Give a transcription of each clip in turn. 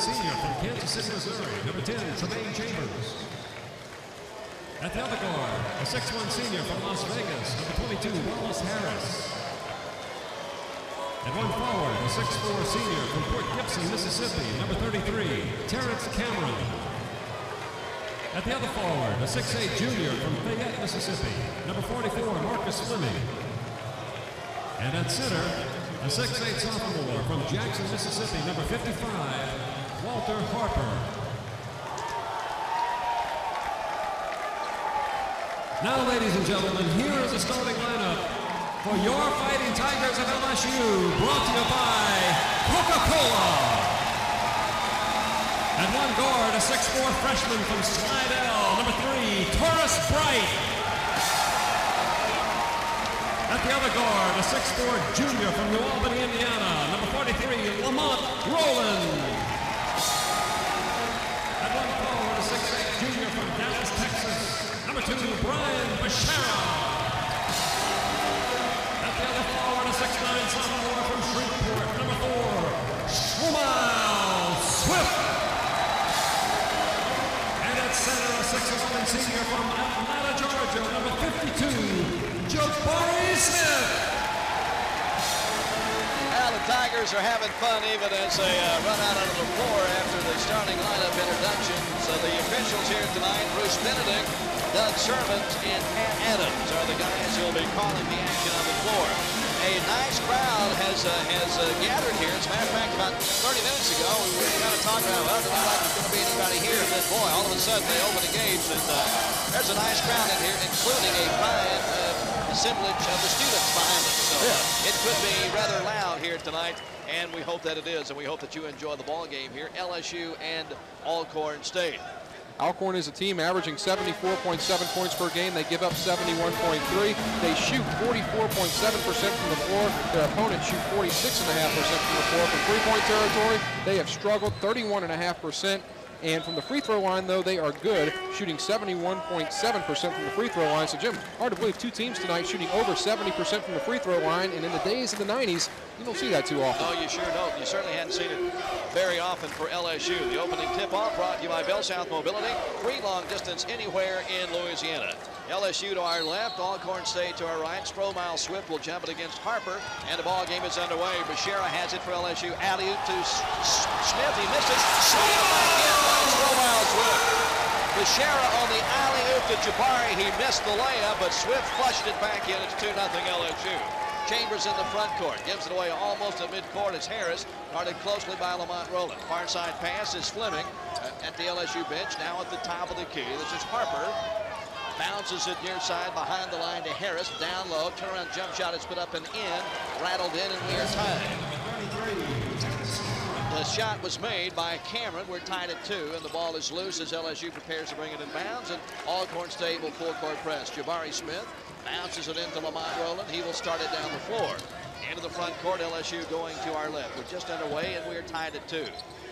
senior from Kansas City, Missouri. Number 10, Tremaine Chambers. At the other guard, a 6'1 senior from Las Vegas. Number 22, Wallace Harris. At one forward, a 6'4 senior from Port Gibson, Mississippi. Number 33, Terrence Cameron. At the other forward, a 6'8 junior from Fayette, Mississippi. Number 44, Marcus Fleming. And at center, a 6'8 sophomore from Jackson, Mississippi, number 55, Walter Harper. Now, ladies and gentlemen, here is the starting lineup for your Fighting Tigers of LSU, brought to you by Coca-Cola. At one guard, a 6'4 freshman from Slidell, number three, Torris Bright. At the other guard, a 6'4 junior from New Albany, Indiana, number 43, Lamont Roland. Number two, Brian Beshara. At the other forward, a 6'9 sophomore from Shreveport, number four, Stromile Swift. And at center, a 6'11 senior from Atlanta, Georgia, number 52, Jabari Smith. Well, the Tigers are having fun even as they uh, run out onto the floor after the starting lineup introduction. So the officials here tonight, Bruce Benedict, Doug Servant, and Pat Adams are the guys who will be calling the action on the floor. A nice crowd has uh, has uh, gathered here. As a matter of fact, about 30 minutes ago, we were kind of talking about, well, it didn't like there's going to be anybody here. And then, boy, all of a sudden they open the gates, and uh, there's a nice crowd in here, including a fine uh, assemblage of the students behind us. So Yeah. it could be rather loud here tonight, and we hope that it is, and we hope that you enjoy the ball game here, LSU and Alcorn State. Alcorn is a team averaging 74.7 points per game. They give up 71.3. They shoot 44.7% from the floor. Their opponents shoot 46.5% from the floor. From three-point territory, they have struggled 31.5%. And from the free throw line, though, they are good, shooting 71.7% from the free throw line. So, Jim, hard to believe two teams tonight shooting over 70% from the free throw line. And in the days of the 90s, you don't see that too often. No, you sure don't. You certainly hadn't seen it very often for LSU. The opening tip-off brought to you by Bell South Mobility. Free long distance anywhere in Louisiana. LSU to our left, Alcorn State to our right. Stromile Swift will jump it against Harper, and the ball game is underway. Beshara has it for LSU. Alley-oop to Smith. He misses. By Stromile Swift. Beshara on the alley-oop to Jabari. He missed the layup, but Swift flushed it back in. It's 2-0 LSU. Chambers in the front court. Gives it away almost at midcourt as Harris, guarded closely by Lamont Roland. Far side pass is Fleming uh, at the LSU bench, now at the top of the key. This is Harper. Bounces it near side behind the line to Harris. Down low. Turnaround jump shot is put up and in. Rattled in, and we are tied. The shot was made by Cameron. We're tied at two, and the ball is loose as LSU prepares to bring it in bounds, and Alcorn will full court press. Jabari Smith bounces it into Lamont Roland. He will start it down the floor. Into the front court, LSU going to our left. We're just underway, and we're tied at two.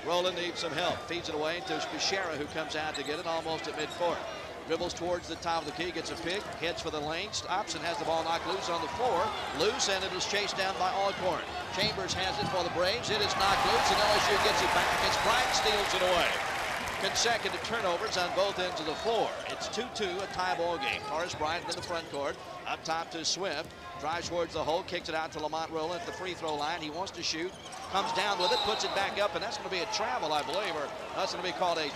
Roland needs some help. Feeds it away to Beshara, who comes out to get it almost at midcourt. Dribbles towards the top of the key, gets a pick, heads for the lane, stops and has the ball knocked loose on the floor. Loose, and it is chased down by Alcorn. Chambers has it for the Braves. It is knocked loose, and LSU gets it back as Bryant steals it away. Consecutive turnovers on both ends of the floor. It's 2-2, a tie ball game. Horace Bryant in the front court. Up top to Swift. Drives towards the hole, kicks it out to Lamont Roland at the free throw line. He wants to shoot. Comes down with it, puts it back up, and that's going to be a travel, I believe, or that's going to be called a,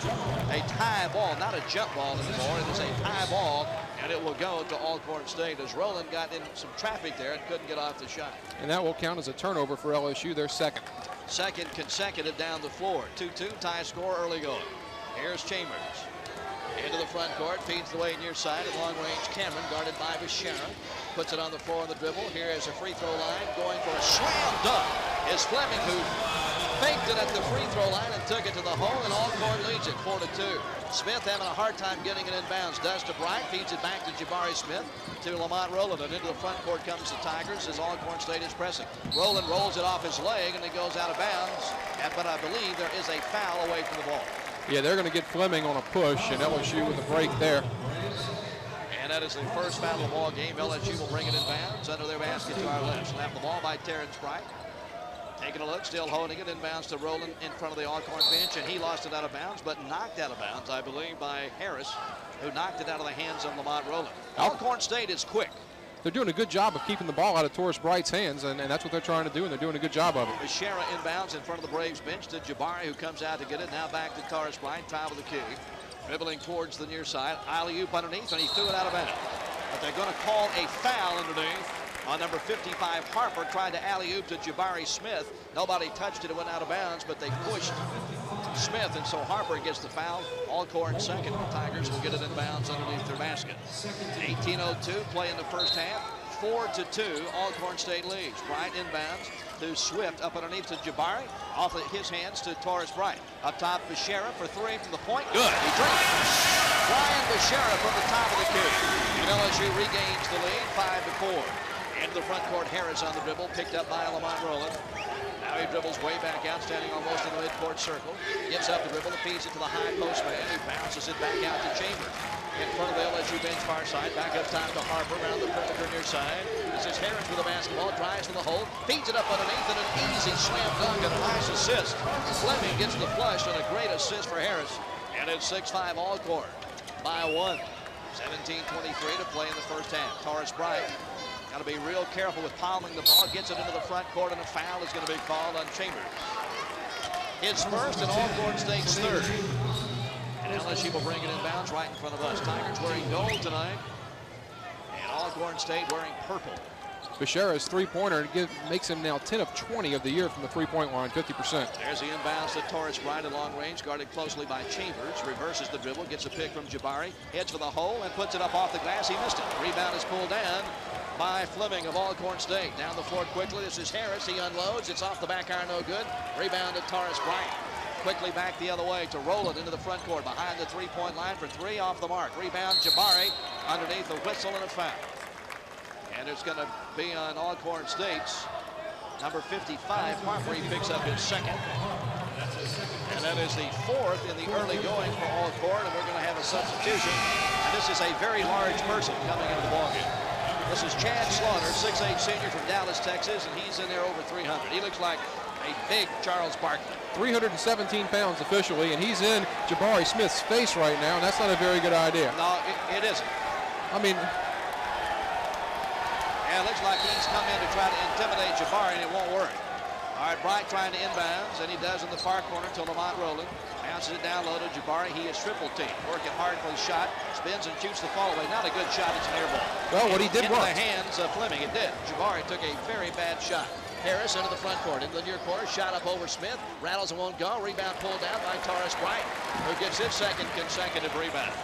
a tie ball, not a jump ball anymore. It is a tie ball, and it will go to Alcorn State as Roland got in some traffic there and couldn't get off the shot. And that will count as a turnover for LSU, their second. Second consecutive down the floor. 2-2 tie score early going. Here's Chambers. Into the front court, feeds the way near side at long range. Cameron guarded by Beshara. Puts it on the floor on the dribble. Here is a free throw line going for a slam dunk. Is Fleming who faked it at the free throw line and took it to the hole, and Alcorn leads it 4 to 2. Smith having a hard time getting it in bounds. Does to Bryant, feeds it back to Jabari Smith to Lamont Roland, and into the front court comes the Tigers as Alcorn State is pressing. Roland rolls it off his leg and it goes out of bounds, but I believe there is a foul away from the ball. Yeah, they're going to get Fleming on a push, and LSU with a break there. And that is the first foul of the ball game. LSU will bring it in bounds under their basket to our left. Snap the ball by Terrence Bright. Taking a look, still holding it, inbounds to Roland in front of the Alcorn bench, and he lost it out of bounds, but knocked out of bounds, I believe, by Harris, who knocked it out of the hands of Lamont Roland. Alcorn State is quick. They're doing a good job of keeping the ball out of Torris Bright's hands, and, and that's what they're trying to do, and they're doing a good job of it. Beshara inbounds in front of the Braves bench to Jabari, who comes out to get it. Now back to Torris Bright, top of the key. Dribbling towards the near side. Alley-oop underneath, and he threw it out of bounds. But they're going to call a foul underneath on number 55, Harper, tried to alley-oop to Jabari Smith. Nobody touched it. It went out of bounds, but they pushed Smith, and so Harper gets the foul. Alcorn second. The Tigers will get it in bounds underneath their basket. 18.02, play in the first half. 4 to 2, Alcorn State leads. Bryant inbounds to Swift, up underneath to Jabari. Off of his hands to Torris Bryant. Up top, Beshara for three from the point. Good. He drinks. Brian Beshara from the top of the key. And LSU regains the lead, 5 to 4. Into the front court, Harris on the dribble, picked up by Lamont Roland. Now he dribbles way back out, standing almost in the midcourt circle. Gets up the dribble, feeds it to the high post man, who bounces it back out to Chambers. In front of the LSU bench far side, back up top to Harper, around the perimeter near side. This is Harris with the basketball, drives to the hole, feeds it up underneath, and an easy slam dunk and a nice assist. Fleming gets the flush and a great assist for Harris. And it's 6-5 all court by one. 17-23 to play in the first half. Torris Bright Got to be real careful with palming the ball. Gets it into the front court, and a foul is going to be called on Chambers. His first and Alcorn State's third. And LSU will bring it in bounds right in front of us. Tigers wearing gold tonight, and Alcorn State wearing purple. Beshara's three-pointer makes him now 10 of 20 of the year from the three-point line, 50%. There's the inbounds to Torris Bright at long range, guarded closely by Chambers. Reverses the dribble, gets a pick from Jabari, heads for the hole, and puts it up off the glass. He missed it. Rebound is pulled down by Fleming of Alcorn State. Down the floor quickly. This is Harris. He unloads. It's off the back iron, no good. Rebound to Torris Bryant. Quickly back the other way to roll it into the front court behind the three-point line for three off the mark. Rebound Jabari underneath the whistle and a foul. And it's going to be on Alcorn State's number 55. Harper picks up his second. And that is the fourth in the early going for Alcorn, and we're going to have a substitution. And this is a very large person coming into the ballgame. This is Chad Slaughter, 6'8 senior from Dallas, Texas, and he's in there over 300. He looks like a big Charles Barkley. 317 pounds officially, and he's in Jabari Smith's face right now, and that's not a very good idea. No, it, it isn't. I mean... Yeah, it looks like he's come in to try to intimidate Jabari, and it won't work. All right, Bright trying to inbounds, and he does in the far corner to Lamont Roland. Bounces it down low to Jabari. He is triple team. Working hard for the shot. Spins and shoots the fall away. Not a good shot. It's an air ball. Well, what he did work. the hands of Fleming. It did. Jabari took a very bad shot. Harris into the front court. Into the near corner. Shot up over Smith. Rattles and won't go. Rebound pulled down by Torris Bright, who gets his second consecutive rebound.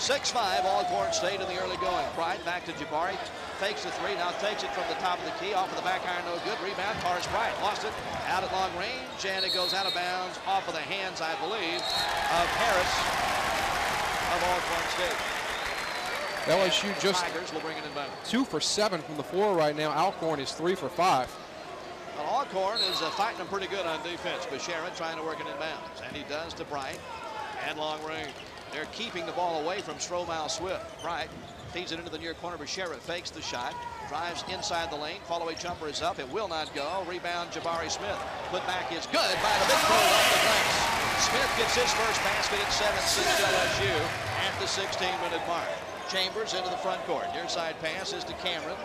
6-5 Alcorn State in the early going. Bright back to Jabari fakes the three, now takes it from the top of the key, off of the back iron, no good. Rebound, Torris Bryant lost it, out at long range, and it goes out of bounds, off of the hands, I believe, of Harris of Alcorn State. LSU just Tigers will bring it in two for seven from the floor right now. Alcorn is three for five. Well, Alcorn is uh, fighting them pretty good on defense, but Sharon trying to work it in bounds, and he does to Bright, and long range. They're keeping the ball away from Stromile Swift. Bright Feeds it into the near corner. Beshara fakes the shot. Drives inside the lane. Follow-away jumper is up. It will not go. Rebound Jabari Smith. Put back is good by the big throw off the glass. Smith gets his first basket at 7-6 LSU at the 16-minute mark. Chambers into the front court. Near side pass is to Cameron.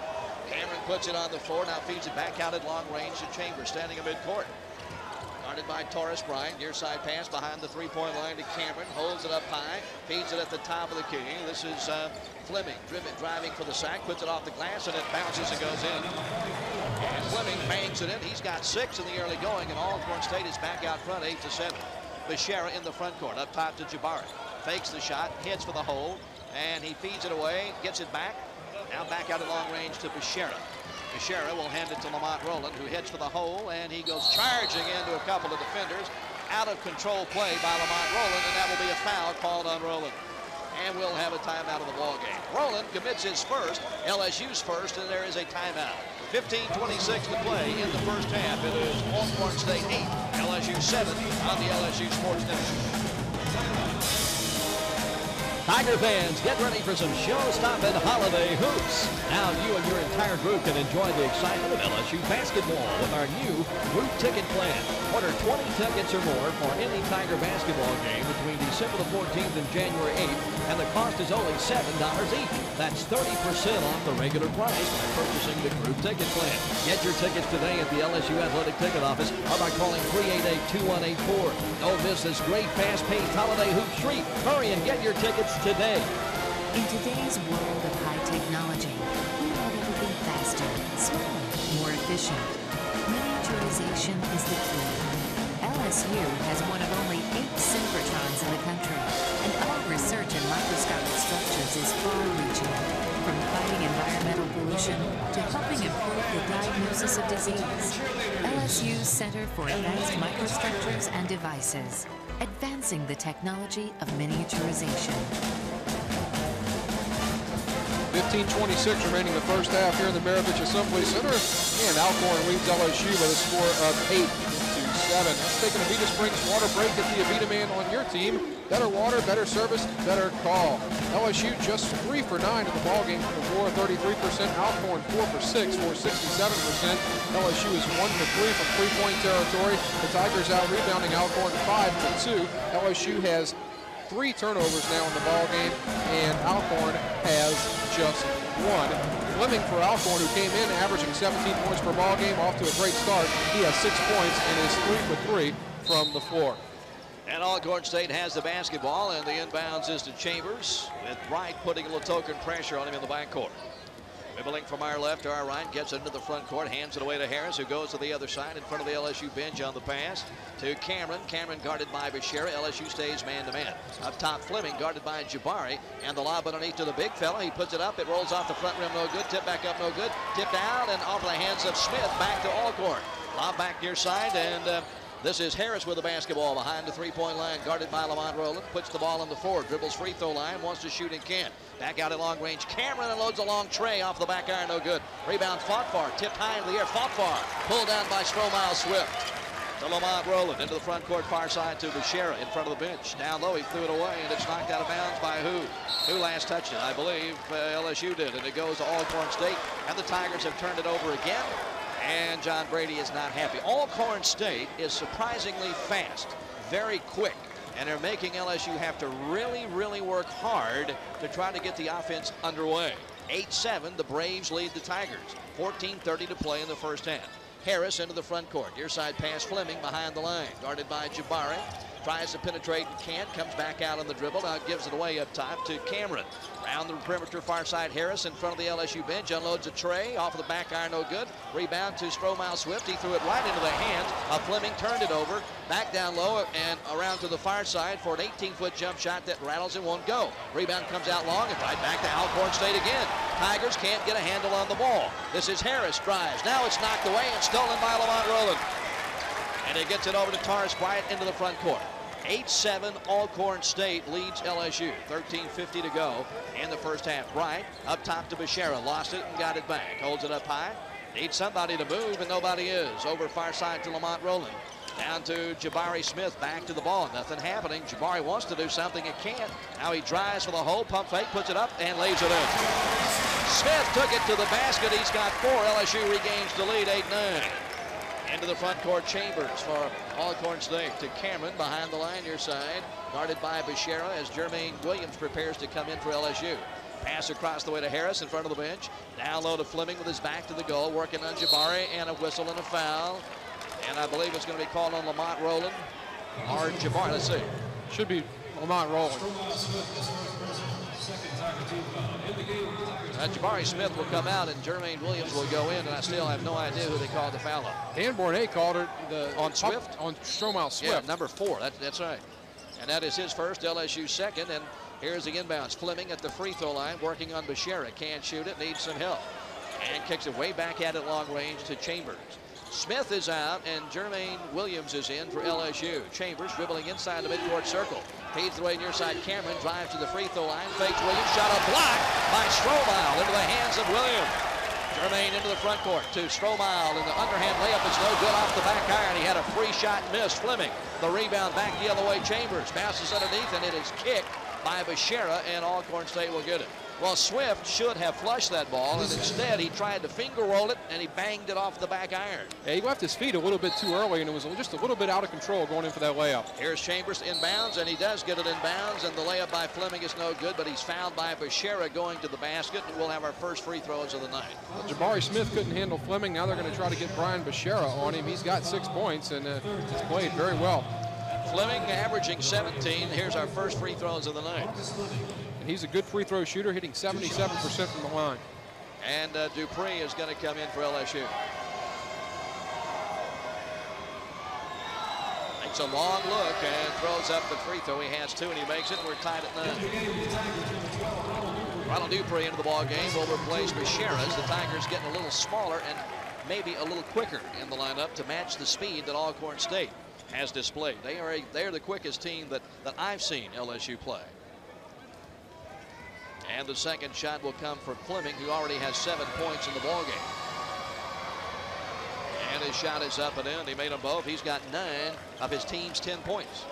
Cameron puts it on the floor. Now feeds it back out at long range to Chambers standing in midcourt. Guarded by Torris Bryant. Near side pass behind the three-point line to Cameron. Holds it up high. Feeds it at the top of the key. This is uh, Fleming. Driven, driving for the sack. Puts it off the glass and it bounces and goes in. And Fleming bangs it in. He's got six in the early going and Alcorn State is back out front, eight to seven. Beshara in the front court. Up top to Jabari. Fakes the shot. Hits for the hole. And he feeds it away. Gets it back. Now back out at long range to Beshara. Beshara will hand it to Lamont Roland, who heads for the hole, and he goes charging into a couple of defenders. Out of control play by Lamont Roland, and that will be a foul called on Roland. And we'll have a timeout of the ball game. Roland commits his first, LSU's first, and there is a timeout. 15-26 to play in the first half. It is Alcorn State 8, LSU 7 on the LSU Sports Network. Tiger fans, get ready for some show-stopping holiday hoops. Now you and your entire group can enjoy the excitement of LSU basketball with our new group ticket plan. Order 20 tickets or more for any Tiger basketball game between December the 14th and January 8th, and the cost is only $7 each. That's 30% off the regular price by purchasing the group ticket plan. Get your tickets today at the LSU Athletic Ticket Office or by calling 388-2184. Don't miss this great fast-paced holiday hoop treat. Hurry and get your tickets today. In today's world of high technology, we want everything faster, smaller, more efficient. Miniaturization is the key. LSU has one of only eight synchrotrons in the country, and our research in microscopic structures is far-reaching, from fighting environmental pollution to helping improve the diagnosis of disease. LSU's Center for Advanced Microstructures and Devices, advancing the technology of miniaturization. 15-26 remaining the first half here in the Maravich Assembly Center. And Alcorn leads LSU with a score of 8 to 7. Let's take an Abita Springs water break at the Abita Man on your team. Better water, better service, better call. LSU just 3 for 9 in the ballgame from the floor, 33%. Alcorn 4 for 6 for 67%. LSU is 1 for 3 from three-point territory. The Tigers out rebounding Alcorn 5 for 2. LSU has three turnovers now in the ball game, and Alcorn has just one. Fleming for Alcorn, who came in averaging 17 points per ball game, off to a great start. He has six points and is three for three from the floor. And Alcorn State has the basketball, and the inbounds is to Chambers, with Wright putting a little token pressure on him in the backcourt. Dribbling from our left to our right, gets into the front court, hands it away to Harris, who goes to the other side in front of the LSU bench on the pass to Cameron. Cameron guarded by Beshara. LSU stays man-to-man. -man. Up top, Fleming guarded by Jabari, and the lob underneath to the big fella. He puts it up. It rolls off the front rim, no good. Tip back up, no good. Tipped out and off the hands of Smith. Back to Alcorn. Lob back near side, and uh, this is Harris with the basketball behind the three-point line, guarded by Lamont Roland. Puts the ball on the floor, dribbles free throw line, wants to shoot and can't. Back out at long range. Cameron unloads a long tray off the back iron, no good. Rebound fought far, tipped high into the air. fought far. pulled down by Stromile Swift. To Lamont Roland into the front court, far side to Beshara in front of the bench. Down low, he threw it away, and it's knocked out of bounds by who? Who last touched it? I believe uh, LSU did, and it goes to Alcorn State, and the Tigers have turned it over again. And John Brady is not happy. Alcorn State is surprisingly fast, very quick, and they're making LSU have to really, really work hard to try to get the offense underway. 8-7, the Braves lead the Tigers. 14-30 to play in the first half. Harris into the front court. Near side pass Fleming behind the line. Guarded by Jabari. Tries to penetrate and can't. Comes back out on the dribble. Now gives it away up top to Cameron. Round the perimeter, far side Harris in front of the LSU bench. Unloads a tray. Off of the back iron, no good. Rebound to Stromile Swift. He threw it right into the hands of Fleming. Turned it over. Back down low and around to the far side for an 18-foot jump shot that rattles and won't go. Rebound comes out long and right back to Alcorn State again. Tigers can't get a handle on the ball. This is Harris drives. Now it's knocked away and stolen by Lamont Roland. And he gets it over to Torris Bryant into the front court. 8-7 Alcorn State leads LSU. 13.50 to go in the first half. Bryant up top to Beshara. Lost it and got it back. Holds it up high. Needs somebody to move, and nobody is. Over far side to Lamont Roland. Down to Jabari Smith. Back to the ball. Nothing happening. Jabari wants to do something and can't. Now he drives for the hole. Pump fake. Puts it up and lays it in. Smith took it to the basket. He's got four. LSU regains the lead 8-9. Into the front court, Chambers for Alcorn State to Cameron behind the line near side, guarded by Beshara as Jermaine Williams prepares to come in for LSU. Pass across the way to Harris in front of the bench. Down low to Fleming with his back to the goal, working on Jabari and a whistle and a foul. And I believe it's going to be called on Lamont Roland or Jabari. Let's see. Should be Lamont Roland. Uh, Jabari Smith will come out and Jermaine Williams will go in, and I still have no idea who they called the foul on. Dan Bornay called it the on Swift on Stromile Swift. Yeah, number four. That, that's right. And that is his first, LSU second. And here's the inbounds. Fleming at the free throw line, working on Beshara. Can't shoot it, needs some help. And kicks it way back at it long range to Chambers. Smith is out, and Jermaine Williams is in for LSU. Chambers dribbling inside the midcourt circle. Feeds the way near side. Cameron drives to the free throw line. Fakes Williams. Shot a block by Stromile into the hands of Williams. Jermaine into the front court to Stromile, and the underhand layup is no good off the back iron. He had a free shot missed. Fleming. The rebound back the other way. Chambers bounces underneath, and it is kicked by Beshara, and Alcorn State will get it. Well, Swift should have flushed that ball, and instead he tried to finger roll it, and he banged it off the back iron. Yeah, he left his feet a little bit too early, and it was just a little bit out of control going in for that layup. Here's Chambers inbounds, and he does get it inbounds, and the layup by Fleming is no good, but he's fouled by Beshara going to the basket, and we'll have our first free throws of the night. Well, Jabari Smith couldn't handle Fleming. Now they're going to try to get Brian Beshara on him. He's got six points, and uh, he's played very well. Fleming averaging 17. Here's our first free throws of the night. He's a good free throw shooter, hitting 77% from the line. And uh, Dupree is going to come in for LSU. Takes a long look and throws up the free throw. He has two and he makes it. We're tied at nine. Ronald Dupree into the ball game will replace Beshara. The Tigers getting a little smaller and maybe a little quicker in the lineup to match the speed that Alcorn State has displayed. They are a, they are the quickest team that, that I've seen LSU play. And the second shot will come for Fleming, who already has seven points in the ballgame. And his shot is up and in. He made them both. He's got nine of his team's 10 points.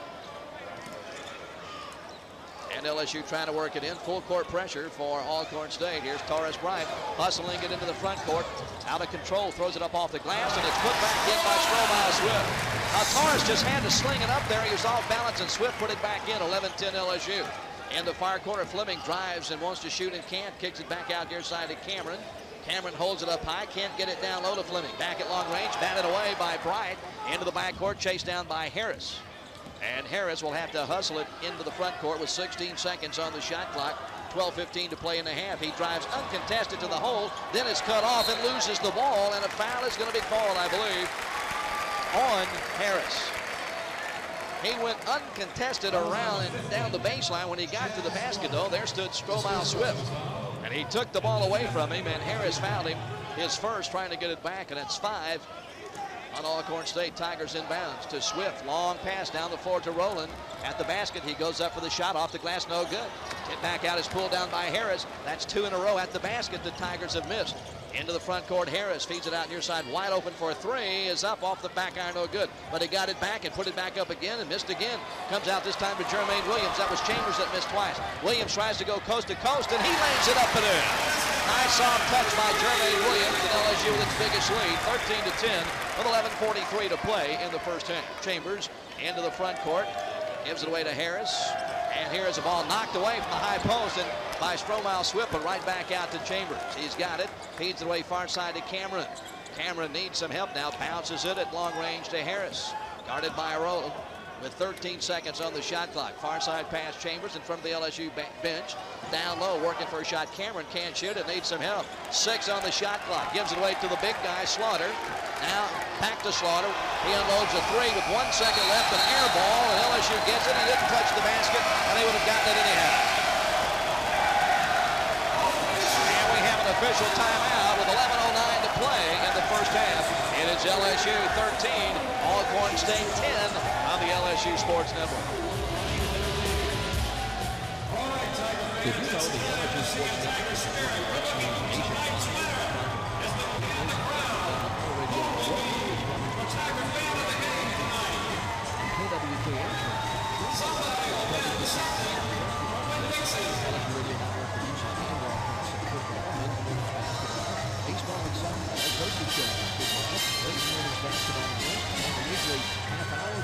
And LSU trying to work it in. Full court pressure for Alcorn State. Here's Torris Bryant hustling it into the front court. Out of control, throws it up off the glass, and it's put back in by Stromile Swift. Now Torris just had to sling it up there. He was off balance, and Swift put it back in. 11-10 LSU. In the far corner, Fleming drives and wants to shoot and can't. Kicks it back out near side to Cameron. Cameron holds it up high, can't get it down low to Fleming. Back at long range, batted away by Bryant. Into the backcourt, chased down by Harris. And Harris will have to hustle it into the front court with 16 seconds on the shot clock. 12-15 to play in the half. He drives uncontested to the hole, then is cut off and loses the ball, and a foul is going to be called, I believe, on Harris. He went uncontested around and down the baseline. When he got to the basket, though, there stood Stromile Swift. And he took the ball away from him, and Harris fouled him his first, trying to get it back, and it's five on Alcorn State. Tigers inbounds to Swift. Long pass down the floor to Roland. At the basket, he goes up for the shot off the glass, no good. Get back out is pulled down by Harris. That's two in a row at the basket the Tigers have missed. Into the front court, Harris feeds it out near side, wide open for three, is up off the back iron, no good. But he got it back and put it back up again and missed again. Comes out this time to Jermaine Williams. That was Chambers that missed twice. Williams tries to go coast to coast, and he lays it up and in. Nice soft touch by Jermaine Williams, and LSU with its biggest lead, 13 to 10, with 11:43 to play in the first half. Chambers into the front court, gives it away to Harris. And here is a ball knocked away from the high post and by Stromile Swift, but right back out to Chambers. He's got it. Feeds it away far side to Cameron. Cameron needs some help now. Bounces it at long range to Harris. Guarded by Roll with 13 seconds on the shot clock. Far side pass Chambers in front of the LSU bench. Down low, working for a shot. Cameron can't shoot it, needs some help. Six on the shot clock. Gives it away to the big guy, Slaughter. Now back to Slaughter. He unloads a three with one second left, an air ball, and LSU gets it. He didn't touch the basket, and they would have gotten it anyhow. And we have an official timeout with 11.09 to play in the first half. And It is LSU 13, Alcorn State 10 on the LSU Sports Network. Did you know the LSU Sports Network is one of the best? Baseball and soccer, all posted. Late morning's basketball and baseball, and usually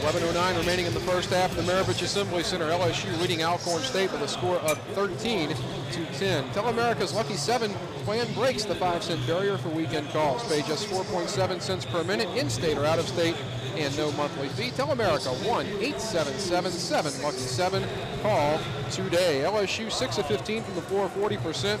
11.09 remaining in the first half. The Maravich Assembly Center, LSU leading Alcorn State with a score of 13 to 10. Telamerica's Lucky 7 plan breaks the 5 cent barrier for weekend calls. Pay just 4.7 cents per minute in state or out of state and no monthly fee. Telamerica 1 8777 Lucky 7. Call today. LSU 6 of 15 from the floor, 40%.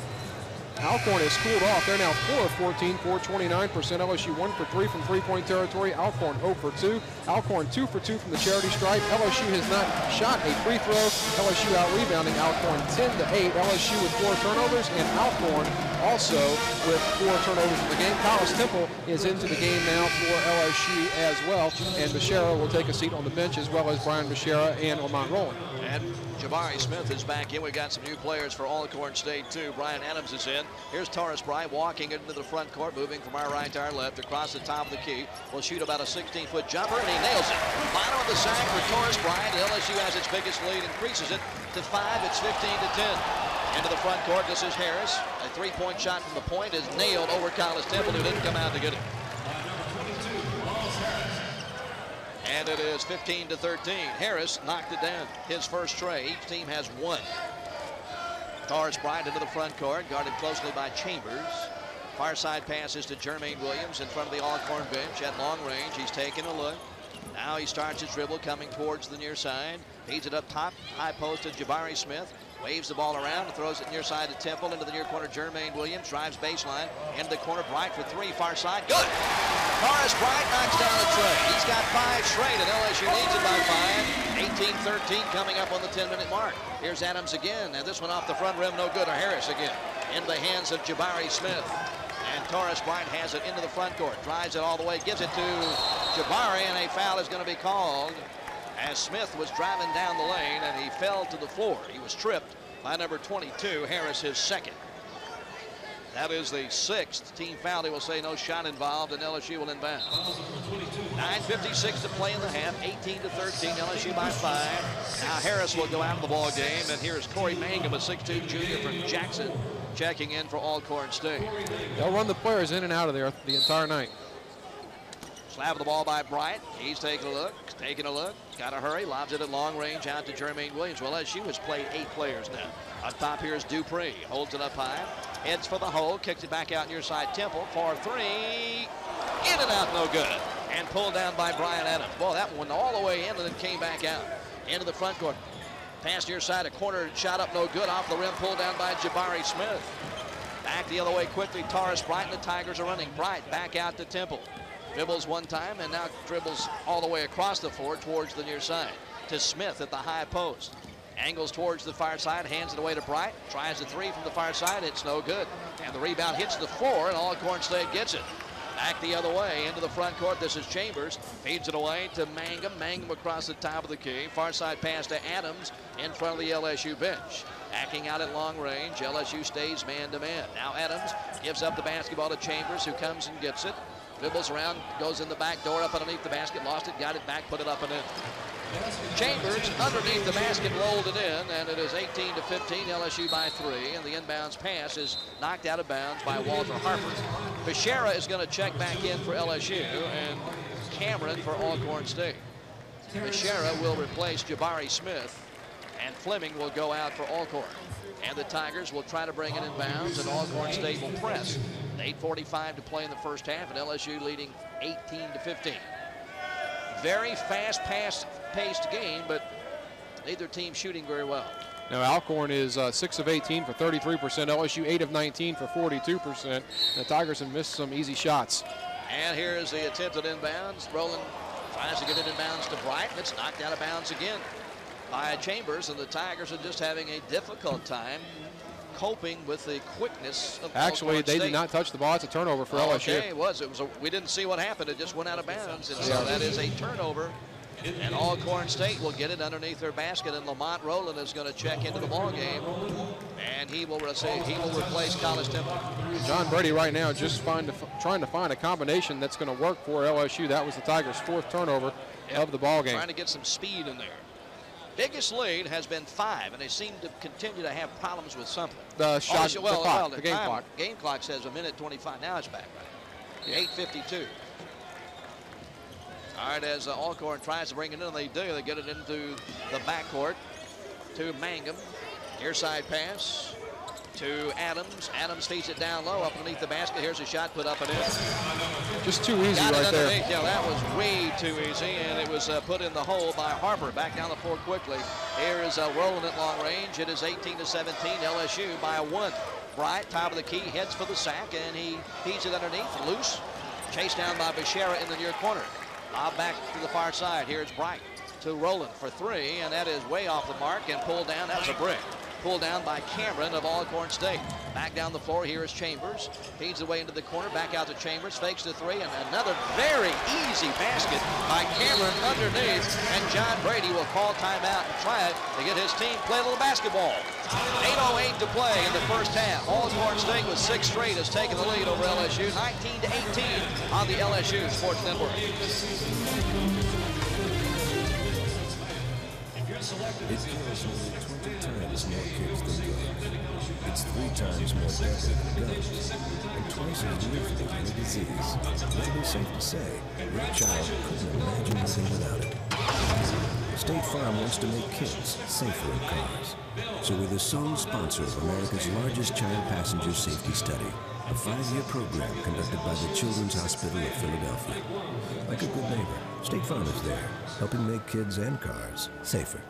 Alcorn has cooled off. They're now 4 of 14, 429%. LSU 1 for 3 from three-point territory. Alcorn 0 for 2. Alcorn 2 for 2 from the charity stripe. LSU has not shot a free throw. LSU out rebounding Alcorn 10 to 8. LSU with four turnovers and Alcorn also with four turnovers in the game. Collis Temple is into the game now for LSU as well. And Beshara will take a seat on the bench as well as Brian Beshara and Lamont Roland. And Jabari Smith is back in. We've got some new players for Alcorn State, too. Brian Adams is in. Here's Torris Bryant walking into the front court, moving from our right to our left across the top of the key. Will shoot about a 16-foot jumper, and he nails it. Bottom of the sack for Torris Bryant. LSU has its biggest lead, increases it to five. It's 15 to 10. Into the front court, this is Harris. A three-point shot from the point is nailed over Collis Temple, who didn't come out to get it. And it is 15 to 13. Harris knocked it down. His first tray. Each team has one. Torris Bryant into the front court, guarded closely by Chambers. Far side passes to Jermaine Williams in front of the Alcorn bench at long range. He's taking a look. Now he starts his dribble coming towards the near side. Feeds it up top, high post to Jabari Smith. Waves the ball around throws it near side to Temple into the near corner. Jermaine Williams drives baseline into the corner. Bryant for three, far side. Good. Torris Bryant knocks down the tray. He's got five straight, and LSU leads it by five. 18-13 coming up on the 10-minute mark. Here's Adams again, and this one off the front rim, no good. Or Harris again. In the hands of Jabari Smith. And Torris Bryant has it into the front court. Drives it all the way, gives it to Jabari, and a foul is going to be called as Smith was driving down the lane and he fell to the floor. He was tripped by number 22, Harris, his second. That is the sixth team foul. They will say no shot involved, and LSU will inbound. 9.56 to play in the half, 18 to 13, LSU by five. Now Harris will go out of the ball game, and here's Corey Mangum, a 6'2 junior from Jackson, checking in for Alcorn State. They'll run the players in and out of there the entire night. Slap of the ball by Bryant. He's taking a look, taking a look. Got to hurry, lobs it at long range out to Jermaine Williams. Well, LSU has played eight players now. On top here is Dupree. Holds it up high. Heads for the hole, kicks it back out near side Temple for three. In and out, no good. And pulled down by Brian Adams. Boy, that one all the way in and then came back out. Into the front court. Pass near side, a corner shot up, no good. Off the rim, pulled down by Jabari Smith. Back the other way quickly, Torris Bryant. The Tigers are running. Bryant back out to Temple. Dribbles one time and now dribbles all the way across the floor towards the near side to Smith at the high post. Angles towards the far side, hands it away to Bright. Tries a three from the far side, it's no good. And the rebound hits the floor, and Alcorn State gets it. Back the other way into the front court. This is Chambers. Feeds it away to Mangum. Mangum across the top of the key. Far side pass to Adams in front of the LSU bench. Backing out at long range. LSU stays man to man. Now Adams gives up the basketball to Chambers, who comes and gets it. Dribbles around, goes in the back door up underneath the basket, lost it, got it back, put it up and in. Chambers underneath the basket rolled it in, and it is 18 to 15, LSU by three, and the inbounds pass is knocked out of bounds by Walter Harper. Beshara is going to check back in for LSU, and Cameron for Alcorn State. Beshara will replace Jabari Smith, and Fleming will go out for Alcorn. And the Tigers will try to bring it in bounds, and Alcorn State will press. 8.45 to play in the first half, and LSU leading 18 to 15. Very fast paced game, but neither team shooting very well. Now Alcorn is uh, 6 of 18 for 33%, LSU 8 of 19 for 42%. The Tigers have missed some easy shots. And here's the attempt at inbounds. Roland tries to get it inbounds to Bright. It's knocked out of bounds again by Chambers, and the Tigers are just having a difficult time coping with the quickness of Actually, they State. did not touch the ball. It's a turnover for Oh, LSU. Okay, it was. It was. A, we didn't see what happened. It just went out of bounds, and so that is a turnover. And Alcorn State will get it underneath their basket, and Lamont Roland is going to check into the ball game, and he will say he will replace Collis Temple. John Brady right now just find, trying to find a combination that's going to work for LSU. That was the Tigers' fourth turnover of the ball game. Trying to get some speed in there. Biggest lead has been five, and they seem to continue to have problems with something. The shot, oh, well, the, clock, well, the game time, clock. Game clock says a minute 25. Now it's back right. 8:52. All right, as uh, Alcorn tries to bring it in, they do. They get it into the backcourt to Mangum. Near side pass to Adams. Adams feeds it down low up underneath the basket. Here's a shot put up and in. Just too easy Got right there. Yeah, that was way too easy, and it was uh, put in the hole by Harper. Back down the floor quickly. Here is uh, Roland at long range. It is 18 to 17. LSU by one. Bright, top of the key, heads for the sack, and he feeds it underneath, loose. Chased down by Beshara in the near corner. Lob back to the far side. Here's Bright to Roland for three, and that is way off the mark and pulled down. That was a brick. Pulled down by Cameron of Alcorn State. Back down the floor, here is Chambers. Feeds the way into the corner, back out to Chambers, fakes the three, and another very easy basket by Cameron underneath. And John Brady will call timeout and try it to get his team play a little basketball. 8.08 to play in the first half. Alcorn State with six straight has taken the lead over LSU, 19 to 18 on the LSU Sports Network. It kills only 20 times more kids than drugs. It's three times more deadly than guns, and twice as lethal than a disease. Rather safe to say, your child couldn't imagine living without it. State Farm wants to make kids safer in cars. So we're the sole sponsor of America's largest child passenger safety study, a five-year program conducted by the Children's Hospital of Philadelphia. Like a good neighbor, State Farm is there, helping make kids and cars safer.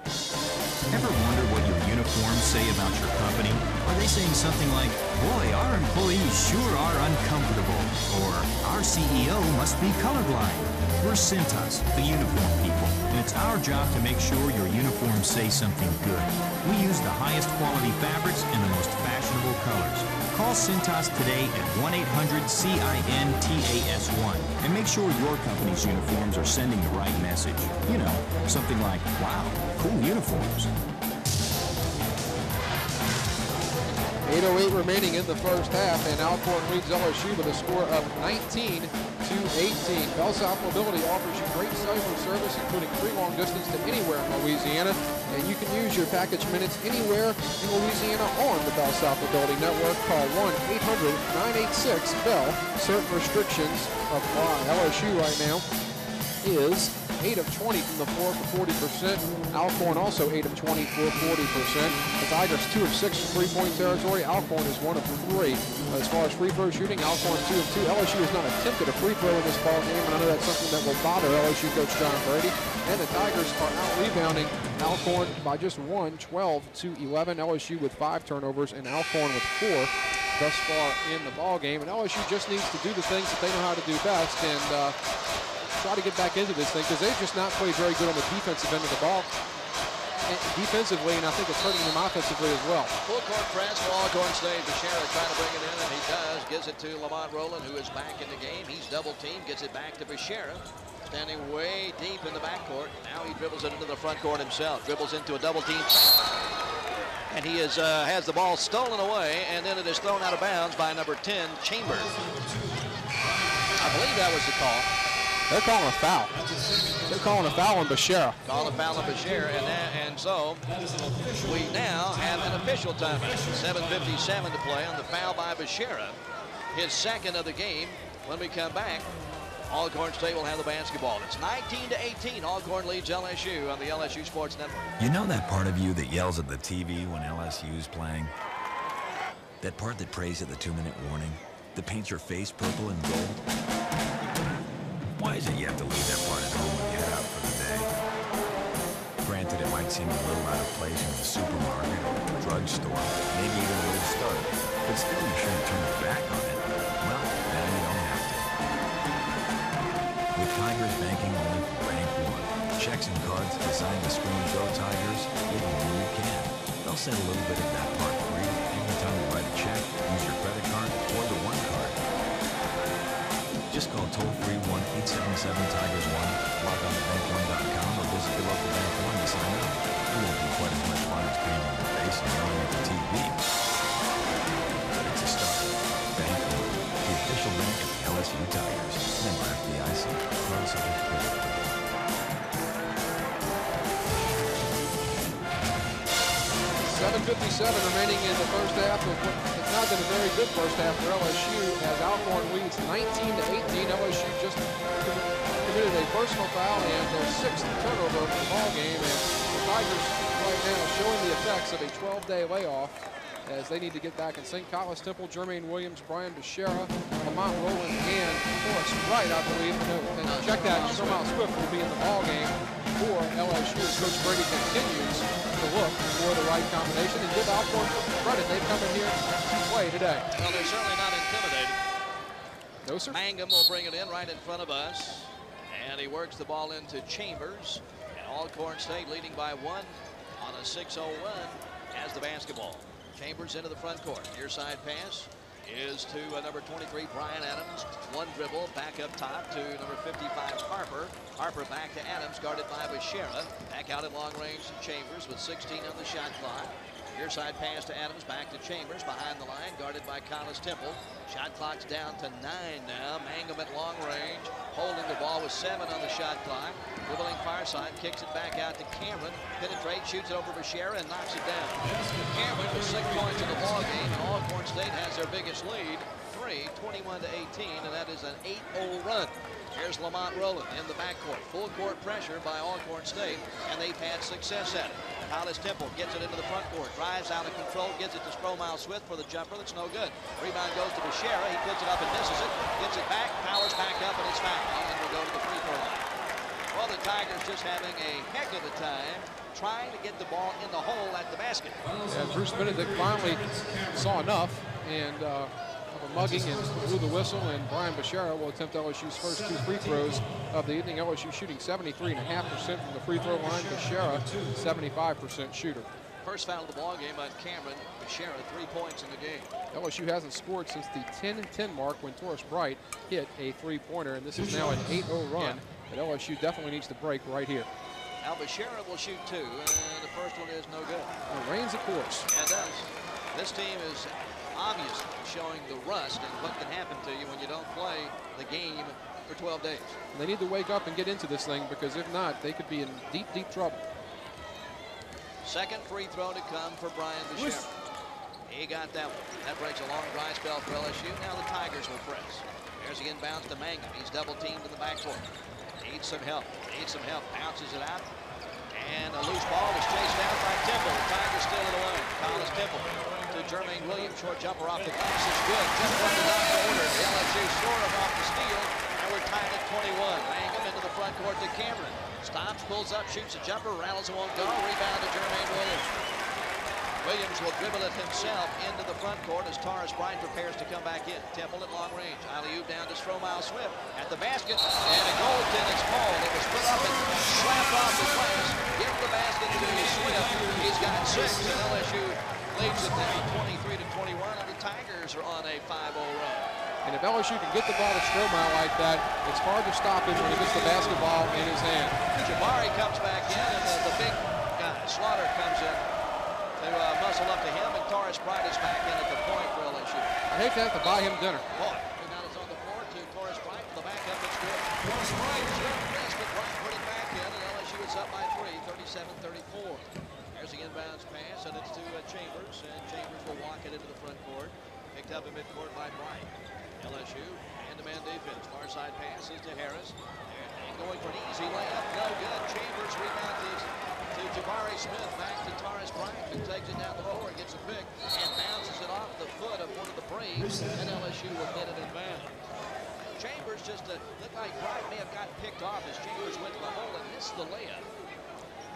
Ever wonder what your uniforms say about your company? Are they saying something like, boy, our employees sure are uncomfortable, or our CEO must be colorblind? We're Cintas, the uniform people, and it's our job to make sure your uniforms say something good. We use the highest quality fabrics and the most fashionable colors. Call Cintas today at 1-800-CINTAS-1 and make sure your company's uniforms are sending the right message. You know, something like, wow, cool uniforms. 8.08 remaining in the first half, and Alcorn leads LSU with a score of 19 to 18. Bell South Mobility offers you great cellular service, including free long distance to anywhere in Louisiana, and you can use your package minutes anywhere in Louisiana on the Bell South Mobility Network. Call 1-800-986-BELL. Certain restrictions apply. LSU right now is 8 of 20 from the floor for 40%. Alcorn also 8 of 20 for 40%. The Tigers 2 of 6 from three-point territory. Alcorn is 1 of 3. As far as free throw shooting, Alcorn 2 of 2. LSU has not attempted a free throw in this ball game, and I know that's something that will bother LSU coach John Brady. And the Tigers are out rebounding Alcorn by just 1, 12 to 11. LSU with 5 turnovers and Alcorn with 4 thus far in the ball game. And LSU just needs to do the things that they know how to do best. And uh, try to get back into this thing because they've just not played very good on the defensive end of the ball defensively, and I think it's hurting them offensively as well. Full court press for Alcorn State. Beshara trying to bring it in, and he does. Gives it to Lamont Roland, who is back in the game. He's double teamed, gets it back to Beshara. Standing way deep in the backcourt. Now he dribbles it into the front court himself. Dribbles into a double team. And he is, uh, has the ball stolen away, and then it is thrown out of bounds by number 10, Chambers. I believe that was the call. They're calling a foul. They're calling a foul on Beshara. Call a foul on Bashir, and, that, and so we now have an official timeout. 7.57 to play on the foul by Beshara. His second of the game. When we come back, Alcorn State will have the basketball. It's 19 to 18. Alcorn leads LSU on the LSU Sports Network. You know that part of you that yells at the TV when LSU's playing? That part that prays at the two-minute warning? That paints your face purple and gold? Why is it you have to leave that part at home when you head out for the day? Granted, it might seem a little out of place in the supermarket or the drugstore, maybe even a little stark, but still you shouldn't turn your back on it. Well, now you don't have to. With Tigers banking only from Bank One, checks and cards designed to scream Go Tigers, even when you can. They'll send a little bit of that part free anytime you write a check, use your credit Just call toll-free 1-877-TIGERS-1, log on to bank1.com, or visit your local Bank One to sign up. It won't be quite as much fun as being in your face and yelling at the TV. But it's a start. Bank One, the official bank of the LSU Tigers. Member FDIC. Card 7.57 remaining in the first half has not been a very good first half for LSU as Alcorn leads 19 to 18. LSU just committed a personal foul and their sixth turnover of the ball game. And the Tigers right now showing the effects of a 12-day layoff as they need to get back in St. Carlos Temple, Jermaine Williams, Brian Beshara, Lamont Roland, and Forrest Wright, I believe. And check that, Stromile Swift will be in the ball game. for LSU as Coach Brady continues to look for the right combination and give Alcorn credit. They've come in here to play today. Well, they're certainly not intimidated. No, sir. Mangum will bring it in right in front of us. And he works the ball into Chambers. And Alcorn State leading by one on a 6-0 run as the basketball. Chambers into the front court. Near side pass is to uh, number 23, Brian Adams. One dribble back up top to number 55, Harper. Harper back to Adams, guarded by Beshara. Back out at long range to Chambers with 16 on the shot clock. Near side pass to Adams, back to Chambers, behind the line, guarded by Collis Temple. Shot clock's down to nine now. Mangum at long range, holding the ball with seven on the shot clock. Dribbling far side, kicks it back out to Cameron. Penetrates, shoots it over Beshara, and knocks it down. Cameron with six points in the ball game, and Alcorn State has their biggest lead, three, 21 to 18, and that is an 8-0 run. Here's Lamont Roland in the backcourt. Full court pressure by Alcorn State, and they've had success at it. Collis Temple gets it into the front court, drives out of control, gives it to Stromile Swift for the jumper. That's no good. Rebound goes to Beshara. He puts it up and misses it. Gets it back, powers back up, and it's fouled. And we'll go to the free throw line. Well, the Tigers just having a heck of a time trying to get the ball in the hole at the basket. Yeah, Bruce Benedict finally saw enough and uh, mugging and blew the whistle. And Brian Beshara will attempt LSU's first two free throws of the evening. LSU shooting 73.5% from the free throw line. Beshara, 75% shooter. First foul of the ball game on Cameron. Beshara, three points in the game. LSU hasn't scored since the 10-10 mark when Torris Bright hit a three-pointer, and this is now an 8-0 run that LSU definitely needs to break right here. Now Beshara will shoot two, and the first one is no good. It rains, of course. Yeah, it does. This team is obviously showing the rust and what can happen to you when you don't play the game for 12 days. They need to wake up and get into this thing because if not, they could be in deep, deep trouble. Second free throw to come for Brian Beshara. He got that one. That breaks a long dry spell for LSU. Now the Tigers will press. There's the inbounds to Mangum. He's double teamed in the backcourt. Needs some help. Needs some help. Bounces it out. And a loose ball is chased down by Temple. The Tigers still in the lane. Collis Temple to Jermaine Williams. Short jumper off the glass is good. Just what the doctor ordered. The LSU score off the steal. And we're tied at 21. Mangum into the front court to Cameron. Stops, pulls up, shoots a jumper. Rattles and won't go. Rebound to Jermaine Williams. Williams will dribble it himself into the front court as Torris Bryant prepares to come back in. Temple at long range. alley down to Stromile Swift at the basket. And a goaltend is called. It was put up and slapped off the glass. Give the basket to Swift. He's got six, and LSU leads it now 23 to 21, and the Tigers are on a 5-0 run. And if LSU can get the ball to Stromile like that, it's hard to stop him when he gets the basketball in his hand. Jabari comes back in, and the, the big guy, Slaughter, comes in to uh, muscle up to him, and Torris Bright is back in at the point for LSU. I hate to have to buy him dinner. Boy, now it's on the floor to Torris Bright for the backup. It's good. Torris Bright is good but Bright put it back in, and LSU is up by three, 37-34. There's the inbounds pass, and it's to uh, Chambers, and Chambers will walk it into the front court. Picked up in midcourt by Bryant. LSU, hand-to-man defense. Far side passes to Harris. And going for an easy layup. No good. Chambers rebounds it to Jabari Smith. Back to Torris Bryant, who takes it down the floor, gets a pick, and bounces it off the foot of one of the Braves. And LSU will get it in bounds. Chambers just uh, looked like Bryant may have got picked off as Chambers went to the hole and missed the layup.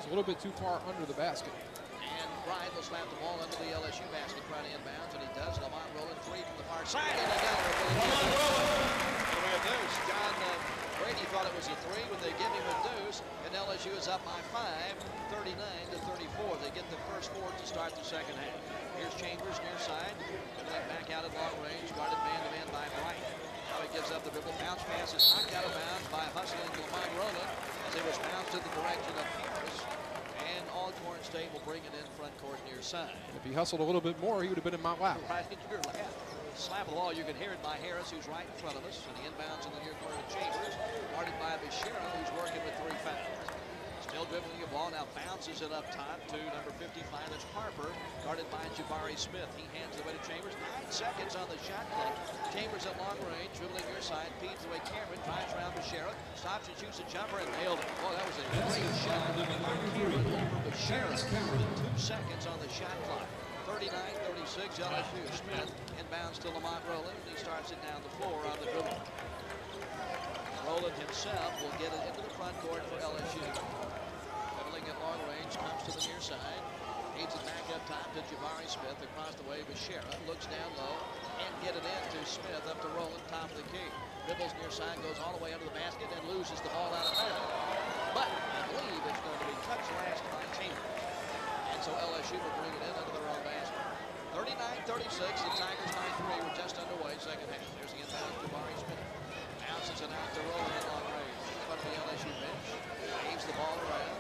It's a little bit too far under the basket. And Bryant will slap the ball under the LSU basket, trying to inbounds, and he does. Lamont Roland three from the far side, and they got it for the deuce. John uh, Brady thought it was a three when they give him a deuce, and LSU is up by five, 39 to 34. They get the first four to start the second half. Here's Chambers near side, and then back out at long range, guarded man-to-man by Bryant. Now he gives up the dribble. Bounce pass is knocked out of bounds by hustling Lamont Roland as it was bounced in the direction of And Alcorn State will bring it in front court near side. If he hustled a little bit more, he would have been in my lap. Right in your lap. Slap of the ball, you can hear it by Harris, who's right in front of us. And the inbounds in the near corner of Chambers, guarded by Beshara, who's working with three fouls. Still dribbling the ball, now bounces it up top to number 55, that's Harper, guarded by Jabari Smith. He hands it away to Chambers. Nine seconds on the shot clock. Chambers at long range, dribbling your side, feeds away Cameron, drives around Beshara, stops and shoots a jumper and nailed it. Boy, that was a great shot. Beshara, two seconds on the shot clock. 39-36, LSU. Smith inbounds to Lamont Roland, and he starts it down the floor on the dribble. Roland himself will get it into the front court for LSU. Range, comes to the near side. Feeds it back up top to Jabari Smith across the way. Beshara looks down low and get it in to Smith up to Roland, top of the key. Dribbles near side, goes all the way under the basket and loses the ball out of bounds. But I believe it's going to be touched last by Chambers. And so LSU will bring it in under their own basket. 39-36, the Tigers by three. We're just underway, second half. There's the inbound Jabari Smith. Bounces it out to Roland in long range. In front of the LSU bench. Waves the ball around.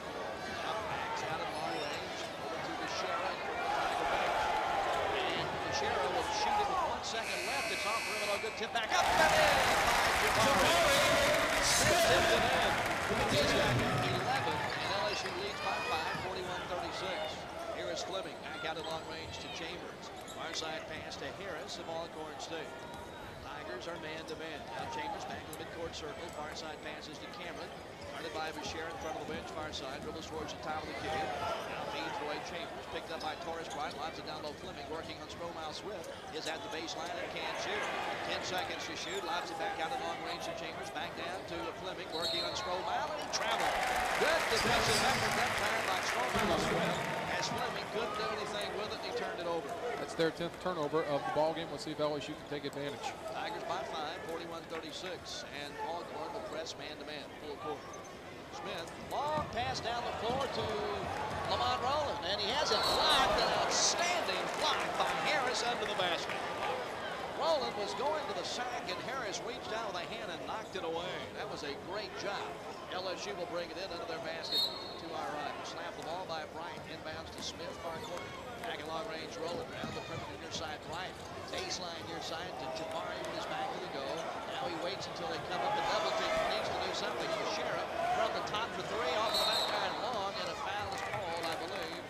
Up backs out at long range. Over to Beshara in front of the Tiger bench. And will shoot it with one second left. It's off. A good tip back up and in by Jabari. Smith it in. He's got 11, and LSU leads by 5, 41-36. Here is Fleming, back out at long range to Chambers. Far side pass to Harris of Alcorn State. Tigers are man-to-man. Now Chambers back in the midcourt circle. Far side passes to Cameron. Guarded by Bashir in front of the bench. Far side dribbles towards the top of the key. Now feeds away Chambers. Picked up by Torris Bryant. Lobs it down low. Fleming working on Stromile Swift. Is at the baseline and can't shoot. 10 seconds to shoot. Lobs it back out at long range to Chambers. Back down to Fleming working on Stromile and travel. Good defensive effort that time by Stromile Swift. Fleming couldn't do anything with it, he turned it over. That's their 10th turnover of the ball game. Let's see if LSU can take advantage. By five, 41-36, and Alcorn will press man-to-man, full court. Smith, long pass down the floor to Lamont Roland, and he has it blocked, an outstanding block by Harris under the basket. Roland was going to the sack, and Harris reached out with a hand and knocked it away. That was a great job. LSU will bring it in under their basket to our right. Slap the ball by Bryant, inbounds to Smith, far corner. Back in long range, Roland around the perimeter near side, Bryant. Baseline near side to Jabari with his back to the goal. Now he waits until they come up and double team. He needs to do something. The Sheriff from the top for three, off the back iron long, and a foul is called, I believe,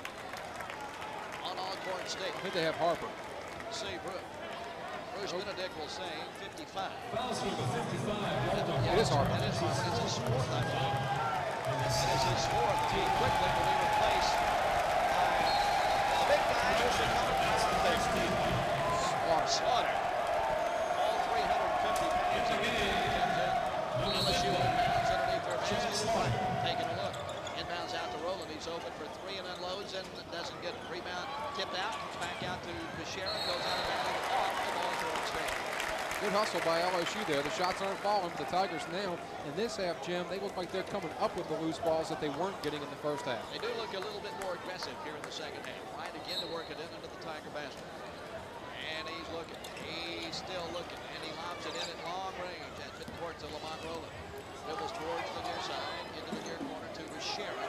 on Alcorn State. I think they have Harper. Seabrook. Bruce Benedict will say 55. It is Harper. That is Harper. It's his fourth, I believe. That is his fourth. He quickly will be replaced by the big guy who's becoming Slaughter. Slaughter. All 350 pounds. LSU inbounds underneath their basket. Taking a look. Inbounds out to Roland. He's open for three and unloads and doesn't get it. Rebound tipped out. Comes back out to Beshara. Goes out of bounds off the ball for State. Good hustle by LSU there. The shots aren't falling, but the Tigers now, in this half, Jim, they look like they're coming up with the loose balls that they weren't getting in the first half. They do look a little bit more aggressive here in the second half. Right again to work it in under the Tiger basket. And he's looking. He's still looking. And he lobs it in at long range at midcourt to Lamont Roland. Dribbles towards the near side, into the near corner to Beshara.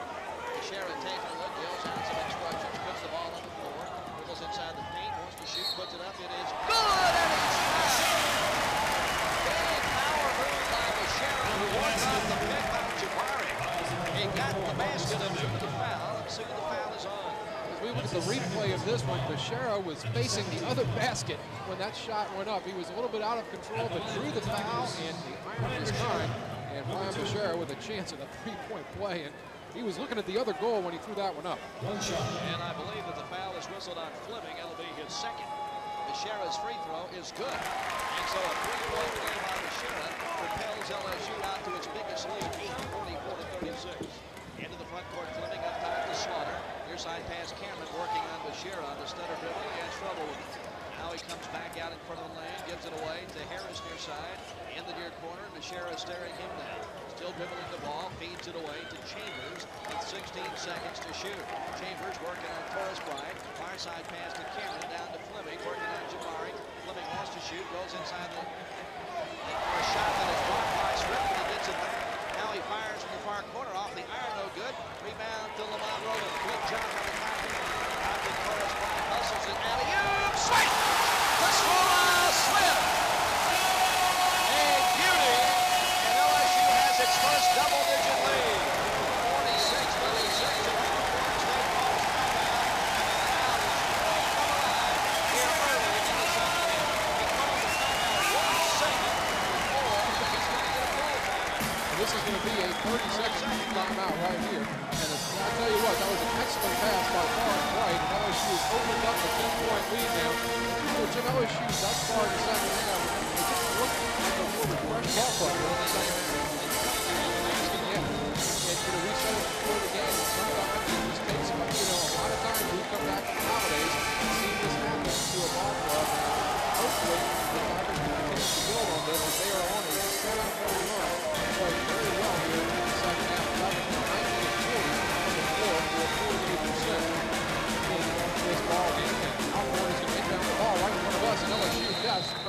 Beshara taking a look, yells out some instructions, puts the ball on the floor, dribbles inside the paint, wants to shoot, puts it up. It is good, and he's fouled. Big power move by Off the pick by Jabari. He got the basket and drew the foul. Let's see who the foul is on. As we look at the replay of this one, Beshara was facing the other basket when that shot went up. He was a little bit out of control, but drew the foul, and the iron is kind. And Brian Beshara with a chance at a three-point play, and he was looking at the other goal when he threw that one up. And I believe that the foul is whistled on Fleming. That'll be his second. Beshara's free throw is good. And so a three-point play by Beshara propels LSU out to its biggest lead, 44 to 36. Into the front court, Fleming up top to Slaughter. Near side pass, Cameron working on Beshara on the stutter dribble. He has trouble with it. Now he comes back out in front of the lane, gives it away to Harris near side. In the near corner, Beshara staring him down. Still dribbling the ball, feeds it away to Chambers with 16 seconds to shoot. Chambers working on Torris Bryant. Far side pass to Cameron, down to Fleming, working on Jabari. Fleming wants to shoot, goes inside the for a shot that is blocked by but he gets it back. Now he fires from the far corner off the iron, no good. Rebound to Lamont Roland. Good job on the top. Torris Bryant, hustles it, alley-oop, swipe! Pasquale Swift! A beauty, and LSU has its first double-digit lead. 46-36, and Alcorn State calls timeout, and the crowd is really come alive here early in the second half. He calls the timeout one second before he's going to get a full timeout. And this is going to be a 30-second timeout right here. I tell you what, that was an excellent pass by Torris Bright. And LSU has opened up a 10-point lead now. Which in LSU thus far in the second half, it just looked like a more refreshed ball player in the second half. And, you know, we said it before the game, sometimes it just you know, a lot of time. We come back from see this happen to a ball. Hopefully, the Tigers can build on this, as they are on a seven-point run, playing very well here. This ball in, and Alvarez the ball right in front of us, and LSU.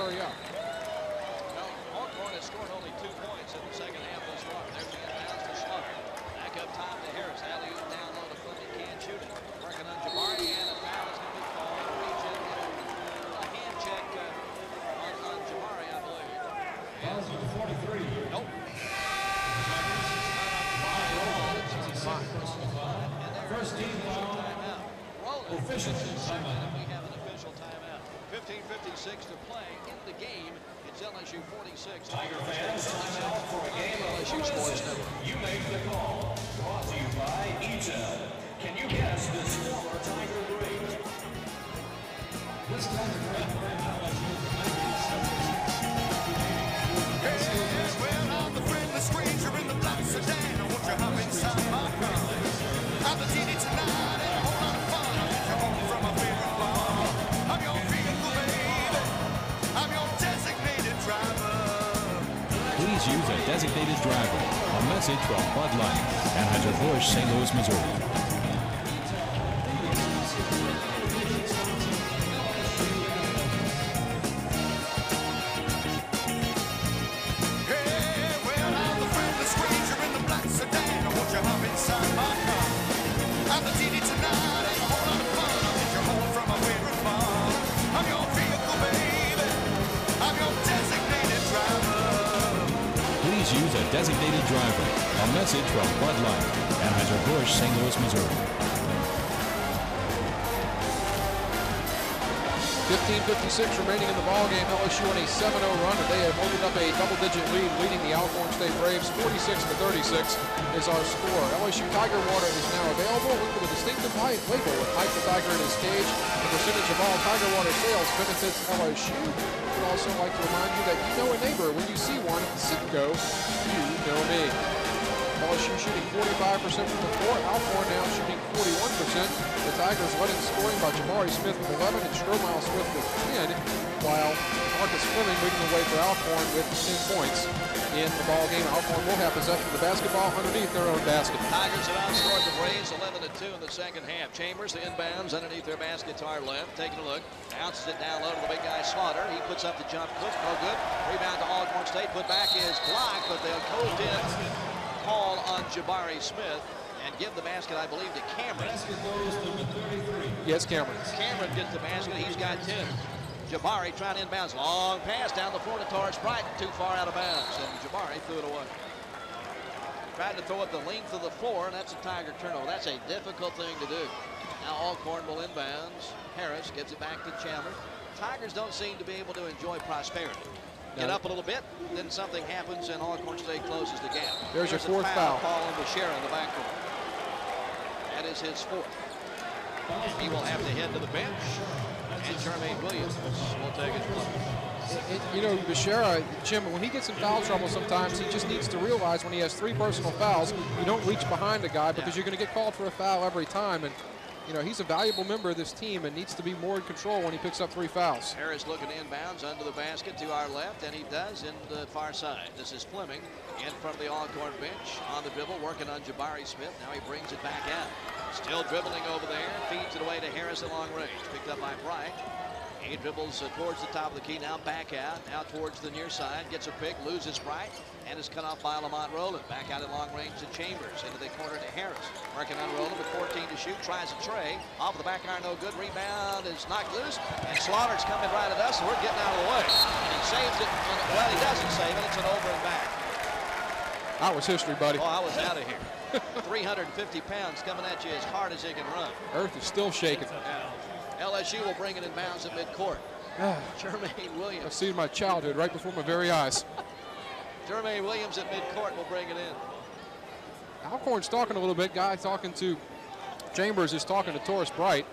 46. Tiger fans, time out for a game of LSU Sports Network. You make the call. Brought to you by. Can you guess the stellar Tiger breed? This time the driver. A message from Bud Light, Anheuser-Busch, St. Louis, Missouri. Remaining in the ball game. LSU on a 7-0 run, they have opened up a double-digit lead, leading the Alcorn State Braves 46 to 36 is our score. LSU Tiger Water is now available with a distinctive light label with Mike the Tiger in his cage. The percentage of all Tiger Water sales benefits LSU. We'd also like to remind you that you know a neighbor when you see one Citgo. You know me. LSU shooting 45% from the floor. Alcorn now shooting 41%. The Tigers leading scoring by Jabari Smith with 11 and Stromile Smith with 10, while Marcus Fleming leading the way for Alcorn with 10 points in the ball game. Alcorn will have possession of the basketball underneath their own basket. Tigers have outscored the Braves 11 to 2 in the second half. Chambers, the inbounds underneath their basket to our left. Taking a look. Bounces it down low to the big guy Slaughter. He puts up the jump hook. No good. Rebound to Alcorn State. Put back is blocked, but they'll in. Call on Jabari Smith and give the basket, I believe, to Cameron. Basket goes number 33. Yes, Cameron. Cameron gets the basket. He's got 10. Jabari trying to inbounds. Long pass down the floor to Torris Bright. Too far out of bounds. And Jabari threw it away. Tried to throw it the length of the floor, and that's a Tiger turnover. That's a difficult thing to do. Now Alcorn will inbounds. Harris gives it back to Chandler. Tigers don't seem to be able to enjoy prosperity. Get up a little bit, then something happens, and Alcorn State closes the gap. There's your a fourth foul. Call on Bashir in the backcourt. That is his fourth. He will have to head to the bench, and Jermaine Williams will take his place. You know, Beshara, Jim, when he gets in foul trouble sometimes, he just needs to realize when he has three personal fouls, you don't reach behind a guy because Yeah. you're going to get called for a foul every time. And, you know, he's a valuable member of this team and needs to be more in control when he picks up three fouls. Harris looking inbounds under the basket to our left, and he does in the far side. This is Fleming in front of the Alcorn bench on the dribble, working on Jabari Smith. Now he brings it back out. Still dribbling over there, feeds it away to Harris at long range. Picked up by Bright. He dribbles towards the top of the key, now back out, now towards the near side, gets a pick, loses Bright, and is cut off by Lamont Roland. Back out at long range to Chambers, into the corner to Harris. Working on Roland with 14 to shoot, tries a tray, off of the back iron, no good. Rebound is knocked loose, and Slaughter's coming right at us, and we're getting out of the way. And he saves it, well, he doesn't save it, it's an over and back. That was history, buddy. Oh, I was out of here. 350 pounds coming at you as hard as he can run. Earth is still shaking. LSU will bring it in bounds at midcourt. Jermaine Williams. I've seen my childhood right before my very eyes. Jermaine Williams at midcourt will bring it in. Alcorn's talking a little bit. Guy talking to Chambers is talking to Torris Bright.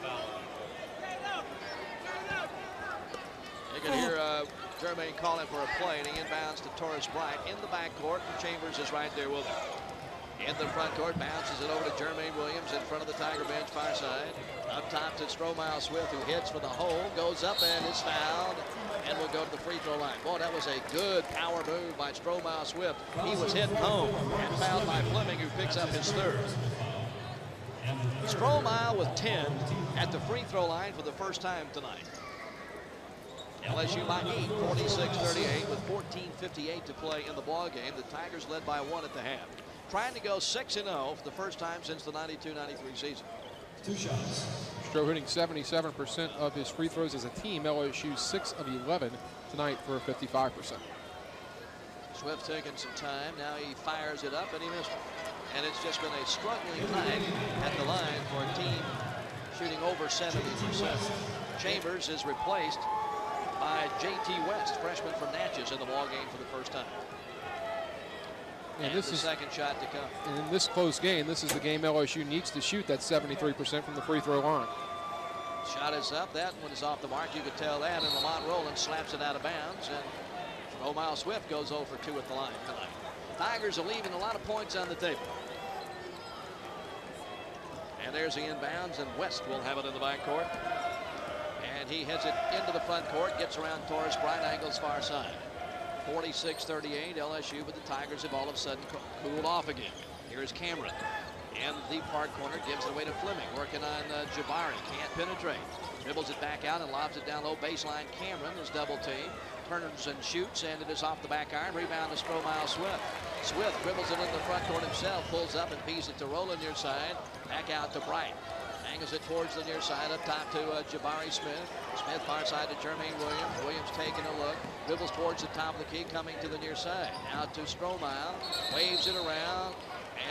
You can hear uh, Jermaine calling for a play, and he inbounds to Torris Bright in the backcourt, and Chambers is right there with him. In the front court, bounces it over to Jermaine Williams in front of the Tiger bench, far side. Up top to Stromile Swift, who hits for the hole, goes up and is fouled, and will go to the free throw line. Boy, that was a good power move by Stromile Swift. He was hit home and fouled by Fleming, who picks up his third. Stromile with 10 at the free throw line for the first time tonight. LSU by 8, 46-38 with 14.58 to play in the ball game. The Tigers led by one at the half. Trying to go 6-0 for the first time since the 92-93 season. Two shots. Stroh hitting 77% of his free throws as a team. LSU 6 of 11 tonight for 55%. Swift taking some time. Now he fires it up and he missed. And it's just been a struggling night at the line for a team shooting over 70%. Chambers is replaced by J.T. West, freshman from Natchez in the ball game for the first time. And, And this the is second shot to come. and in this close game, this is the game LSU needs to shoot that 73% from the free throw line. Shot is up. That one is off the mark. You could tell that. And Lamont Roland slaps it out of bounds. And Stromile Swift goes over two at the line tonight. Tigers are leaving a lot of points on the table. And there's the inbounds, and West will have it in the backcourt. And he heads it into the front court, gets around Torris Bright Angle's far side. 46-38 LSU, but the Tigers have all of a sudden co- cooled off again. Here's Cameron. And the park corner gives it away to Fleming, working on uh, Jabari. Can't penetrate. Dribbles it back out and lobs it down low baseline. Cameron is double team. Turns and shoots, and it is off the back iron. Rebound to Stromile Swift. Swift dribbles it in the front court himself, pulls up and feeds it to Roland near side. Back out to Bright. Angles it towards the near side, up top to uh, Jabari Smith. Smith far side to Jermaine Williams. Williams taking a look. Dribbles towards the top of the key, coming to the near side. Now to Stromile. Waves it around.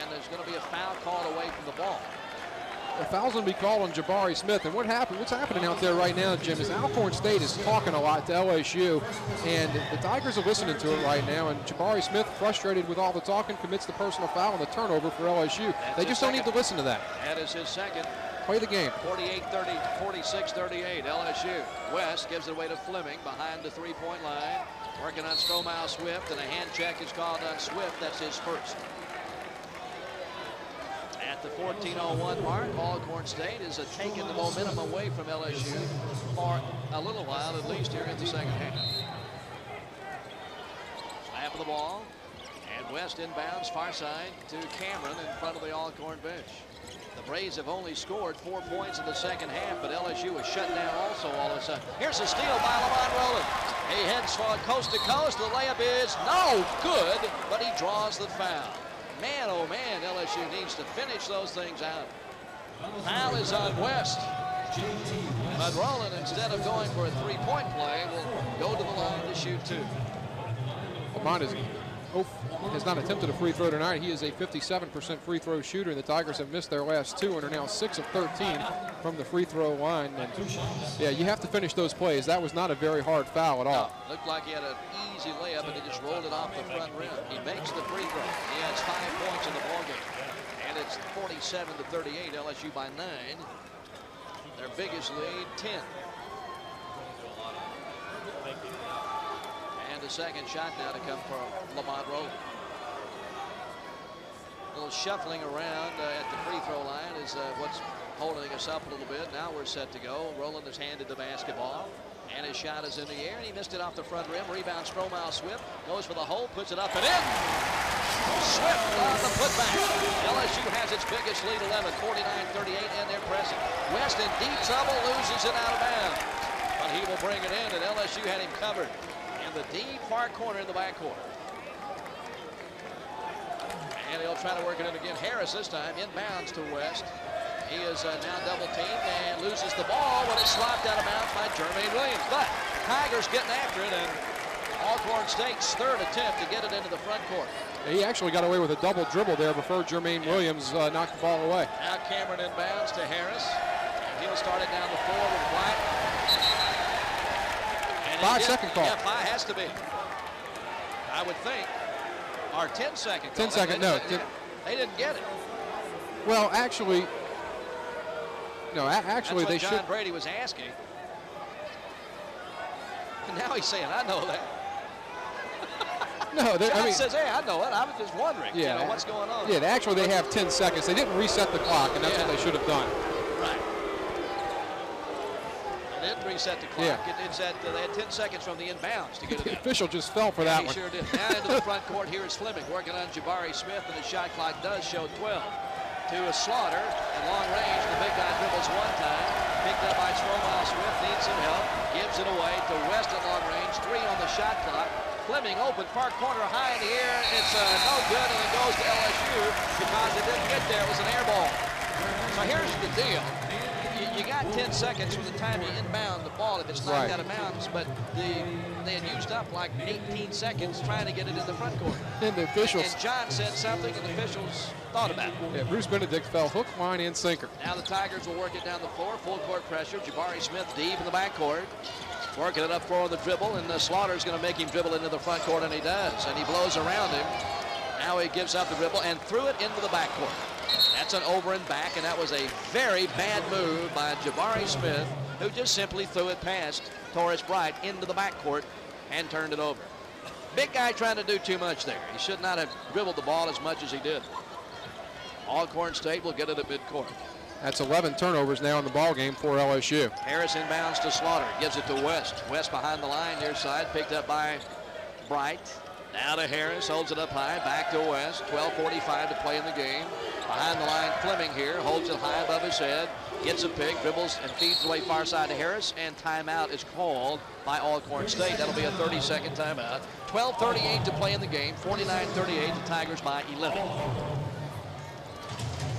And there's going to be a foul called away from the ball. A foul's going to be called on Jabari Smith. And what happened? What's happening out there right now, Jim, is Alcorn State is talking a lot to LSU, and the Tigers are listening to it right now. And Jabari Smith, frustrated with all the talking, commits the personal foul and the turnover for LSU. That's they just don't need to listen to that. That is his second. Play the game. 48-30, 46-38, LSU. West gives it away to Fleming behind the three-point line. Working on Stromile Swift, and a hand check is called on Swift. That's his first. At the 14:01 mark, Alcorn State is taking the momentum away from LSU for a little while, at least here in the second half. Snap of the ball, and West inbounds far side to Cameron in front of the Alcorn bench. The Braves have only scored four points in the second half, but LSU was shut down also all of a sudden. Here's a steal by Lamont Roland. He heads for coast to coast. The layup is no good, but he draws the foul. Man, oh man, LSU needs to finish those things out. Foul is on West. But Roland, instead of going for a three-point play, will go to the line to shoot two. Lamont is, oh, has not attempted a free throw tonight. He is a 57% free throw shooter, and the Tigers have missed their last two and are now 6 of 13 from the free throw line. And yeah, you have to finish those plays. That was not a very hard foul at all. Looked like he had an easy layup, and he just rolled it off the front rim. He makes the free throw. He has five points in the ballgame. And it's 47 to 38, LSU by nine. Their biggest lead, 10. The second shot now to come from Lamont Roland. A little shuffling around uh, at the free throw line is uh, what's holding us up a little bit. Now we're set to go. Roland has handed the basketball. And his shot is in the air, and he missed it off the front rim. Rebound, Stromile Swift goes for the hole, puts it up and in. Swift on the putback. LSU has its biggest lead, 11, 49-38, and they're pressing. West in deep trouble, loses it out of bounds. But he will bring it in, and LSU had him covered the deep far corner in the backcourt. And he'll try to work it in again. Harris this time inbounds to West. He is uh, now double teamed and loses the ball when it's slopped out of bounds by Jermaine Williams. But Tigers getting after it, and Alcorn State's third attempt to get it into the front court. He actually got away with a double dribble there before Jermaine Williams uh, knocked the ball away. Now Cameron inbounds to Harris. And he'll start it down the floor with Black. And he second call. Yeah, five has to be. I would think. Or 10 second call. 10 second, They- no, They, they didn't get it. Well, actually, no, actually they John should. Brady was asking. And now he's saying, I know that. No, they- John I mean, says, hey, I know it. I was just wondering, yeah, you know, what's going on. Yeah, actually they have 10 seconds. They didn't reset the clock, and that's what they should have done. Right. They didn't reset the clock. Yeah. It, it's at, uh, they had 10 seconds from the inbounds to get it The official just fell for Yeah, that he one. sure did. Now into the front court, here is Fleming working on Jabari Smith, and the shot clock does show 12. To a slaughter, at long range, the big guy dribbles one time, Picked up by Stromile Swift, needs some help. Gives it away to West at long range. Three on the shot clock. Fleming open, far corner, high in the air. It's uh, no good, and it goes to LSU because it didn't get there. It was an air ball. So here's the deal. You, got 10 seconds from the time you inbound the ball if it's knocked Right. out of bounds, but the, they had used up like 18 seconds trying to get it in the front court. And the officials, And John said something, and the officials thought about it. yeah, Bruce Benedict fell hook, line, and sinker. Now the Tigers will work it down the floor. Full court pressure. Jabari Smith deep in the backcourt. Working it up for the dribble, and the Slaughter's going to make him dribble into the front court, and he does. And he blows around him. Now he gives up the dribble and threw it into the backcourt. That's an over and back, and that was a very bad move by Jabari Smith, who just simply threw it past Torris Bright into the backcourt and turned it over. Big guy trying to do too much there. He should not have dribbled the ball as much as he did. Alcorn State will get it at midcourt. That's 11 turnovers now in the ball game for LSU. Harris inbounds to Slaughter. Gives it to West. West behind the line near side. Picked up by Bright. Now to Harris. Holds it up high. Back to West. 12.45 to play in the game. Behind the line, Fleming here. Holds it high above his head. Gets a pick. Dribbles and feeds away far side to Harris. And timeout is called by Alcorn State. That'll be a 30-second timeout. 12.38 to play in the game. 49-38. The Tigers by 11.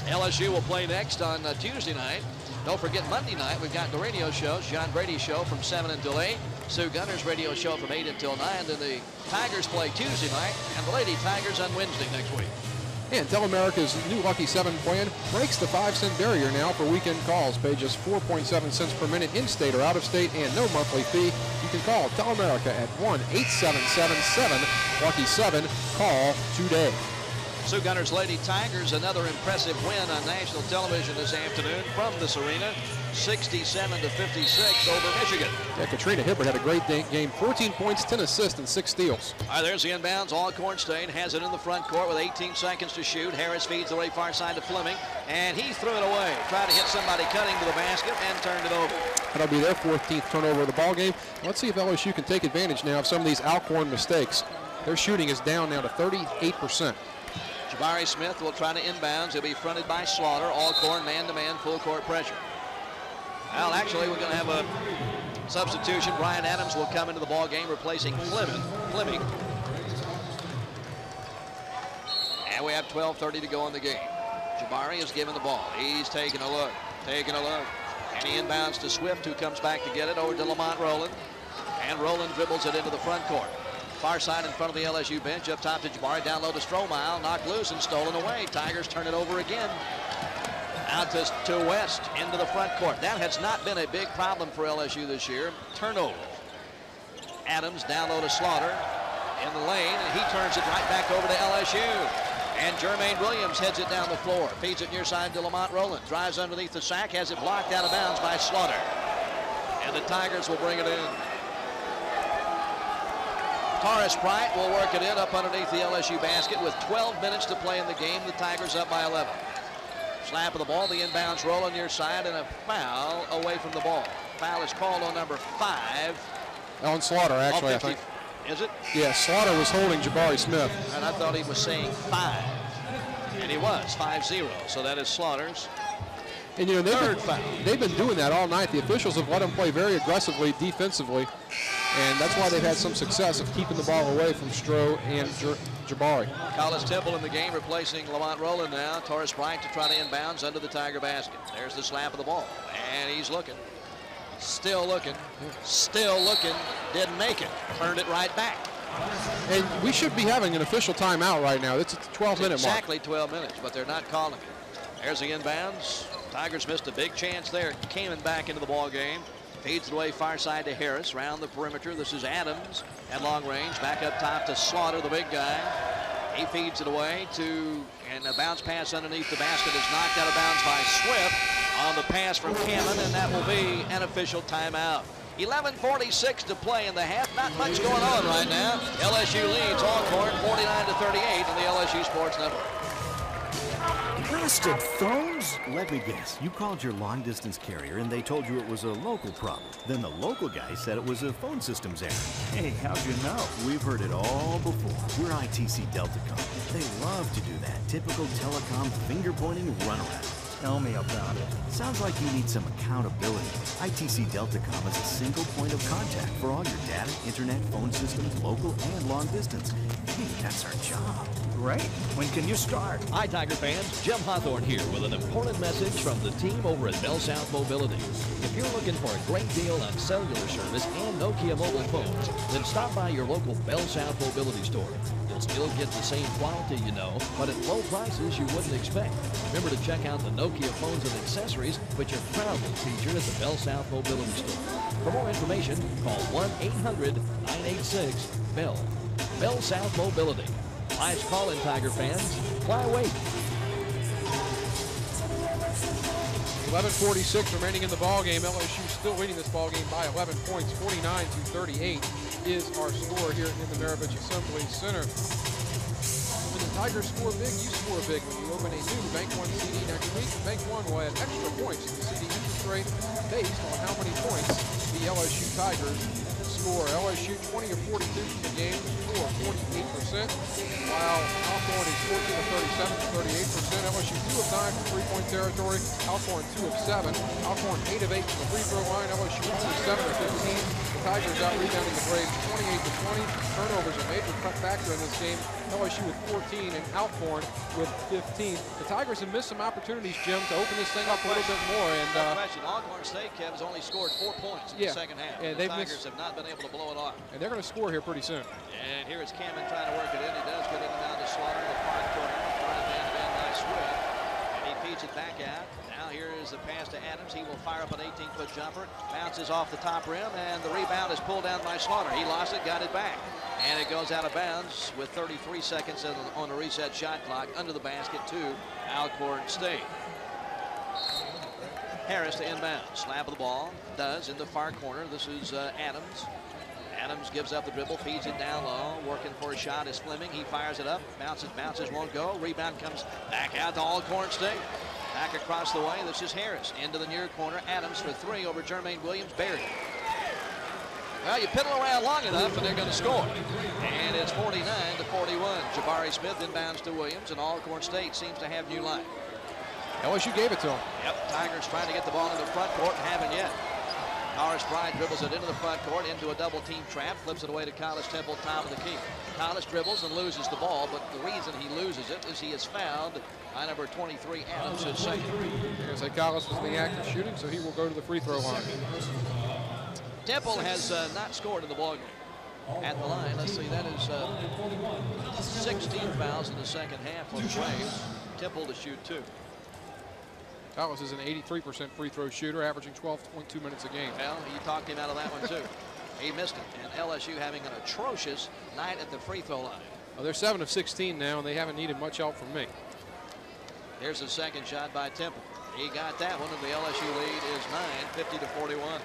LSU will play next on uh, Tuesday night. Don't forget Monday night, we've got the radio shows. John Brady show from 7 until 8. Sue Gunter's radio show from 8 until 9. Then the Tigers play Tuesday night and the Lady Tigers on Wednesday next week. And Telemerica's new Lucky 7 plan breaks the 5 cent barrier now for weekend calls. Pay just 4.7 cents per minute in state or out of state and no monthly fee. You can call Telemerica at 1 8777 Lucky 7. Call today. Sue Gunter's Lady Tigers, another impressive win on national television this afternoon from this arena, 67 to 56 over Michigan. Yeah, Katrina Hibbert had a great game 14 points, 10 assists, and 6 steals. All right, there's the inbounds. Alcorn State has it in the front court with 18 seconds to shoot. Harris feeds the way far side to Fleming, and he threw it away. Tried to hit somebody cutting to the basket and turned it over. That'll be their 14th turnover of the ball game. Let's see if LSU can take advantage now of some of these Alcorn mistakes. Their shooting is down now to 38%. Jabari Smith will try to inbounds. He'll be fronted by Slaughter. Alcorn man-to-man full court pressure. Well, actually, we're going to have a substitution. Brian Adams will come into the ball game replacing Fleming. Fleming. And we have 12.30 to go in the game. Jabari is given the ball. He's taking a look, taking a look. And he inbounds to Swift, who comes back to get it over to Lamont Roland. And Roland dribbles it into the front court. Far side in front of the LSU bench, up top to Jabari, down low to Stromile, knocked loose and stolen away. Tigers turn it over again. Out to, to West, into the front court. That has not been a big problem for LSU this year. Turnover. Adams down low to Slaughter in the lane, and he turns it right back over to LSU. And Jermaine Williams heads it down the floor, feeds it near side to Lamont Roland, drives underneath the sack, has it blocked out of bounds by Slaughter. And the Tigers will bring it in. Torris Bryant will work it in up underneath the LSU basket with 12 minutes to play in the game. The Tigers up by 11. Slap of the ball, the inbounds roll on your side, and a foul away from the ball. Foul is called on number five. On Slaughter, actually, I think. Is it? Yeah, Slaughter was holding Jabari Smith. And I thought he was saying five. And he was, 5-0. So that is Slaughter's. And you know they've been, they've been doing that all night. The officials have let them play very aggressively defensively, and that's why they've had some success of keeping the ball away from Stroh and J- Jabari. Collis Temple in the game replacing Lamont Roland now. Torris Bryant to try to inbounds under the Tiger basket. There's the slap of the ball. And he's looking. Still looking. Still looking. Didn't make it. Turned it right back. And we should be having an official timeout right now. It's the 12-minute mark. Exactly 12 minutes, but they're not calling it. There's the inbounds. Tigers missed a big chance there. Coming back into the ball game. Feeds it away far side to Harris. Round the perimeter. This is Adams at long range. Back up top to Slaughter, the big guy. He feeds it away to, and a bounce pass underneath the basket is knocked out of bounds by Swift on the pass from Hammond, and that will be an official timeout. 11.46 to play in the half. Not much going on right now. LSU leads Alcorn 49 to 38 on the LSU Sports Network. Blasted phones? Let me guess. You called your long distance carrier and they told you it was a local problem. Then the local guy said it was a phone systems error. Hey, how'd you know? We've heard it all before. We're ITC Deltacom. They love to do that typical telecom finger pointing runaround. Tell me about it. Sounds like you need some accountability. ITC Deltacom is a single point of contact for all your data, internet, phone systems, local and long distance. Hey, that's our job. Great. When can you start? Hi, Tiger fans. Jim Hawthorne here with an important message from the team over at Bell South Mobility. If you're looking for a great deal on cellular service and Nokia mobile phones, then stop by your local Bell South Mobility store. You'll still get the same quality, you know, but at low prices you wouldn't expect. Remember to check out the Nokia phones and accessories, which are proudly featured at the Bell South Mobility store. For more information, call 1-800-986-BELL. Bell South Mobility. Last call in, Tiger fans. Why wait? 11:46 remaining in the ball game. LSU still leading this ball game by 11 points, 49 to 38 is our score here in the Maravich Assembly Center. When the Tigers score big, you score big. When you open a new Bank One CD next week, Bank One will add extra points to the CD interest rate based on how many points the LSU Tigers score. LSU 20 of 42 from the game, score 48%, while Alcorn is 14 of 37 for 38%. LSU 2 of 9 from three-point territory, Alcorn 2 of 7. Alcorn 8 of 8 from the free throw line, LSU 1 of 7 of 15. Tigers out rebounding the Braves 28 to 20. Turnovers a major factor in this game. LSU with 14 and Alcorn with 15. The Tigers have missed some opportunities, Jim, to open this thing up a little bit more. And No uh, question. Alcorn State, Kev, has only scored four points in Yeah. the second half. Yeah, the Tigers missed- have not been able to blow it off. and they're going to score here pretty soon. And here is Cameron trying to work it in. He does get it down to Slaughter, the far corner. Running man to man by Swift. And he feeds it back out. The pass to Adams. He will fire up an 18-foot jumper. Bounces off the top rim, and the rebound is pulled down by Slaughter. He lost it, got it back. And it goes out of bounds with 33 seconds on the reset shot clock under the basket to Alcorn State. Harris to inbound. Slap of the ball. Does in the far corner. This is uh, Adams. Adams gives up the dribble, feeds it down low. Working for a shot is Fleming. He fires it up. Bounces, bounces, won't go. Rebound comes back out to Alcorn State. Back across the way. This is Harris. Into the near corner. Adams for three over Jermaine Williams. Buried. Well, you piddle around long enough and they're going to score. And it's 49 to 41. Jabari Smith inbounds to Williams, and Alcorn State seems to have new life. LSU gave it to them. Yep, Tigers trying to get the ball into the front court and haven't yet. Torris Bright dribbles it into the front court, into a double team trap, flips it away to Collis Temple, top of the key. Collis dribbles and loses the ball, but the reason he loses it is he is fouled by number 23, Adams, his second. You're going to say Collis was in the act of shooting, so he will go to the free throw line. Temple has uh, not scored in the ballgame. At the line, let's see, that is uh, 16 fouls in the second half for the Braves. Temple to shoot two. Collis is an 83% free throw shooter, averaging 12.2 minutes a game. Well, you talked him out of that one too. he missed it, and LSU having an atrocious night at the free throw line. Well, they're 7 of 16 now, and they haven't needed much help from me. Here's the second shot by Temple. He got that one, and the LSU lead is 9, 50 to 41. All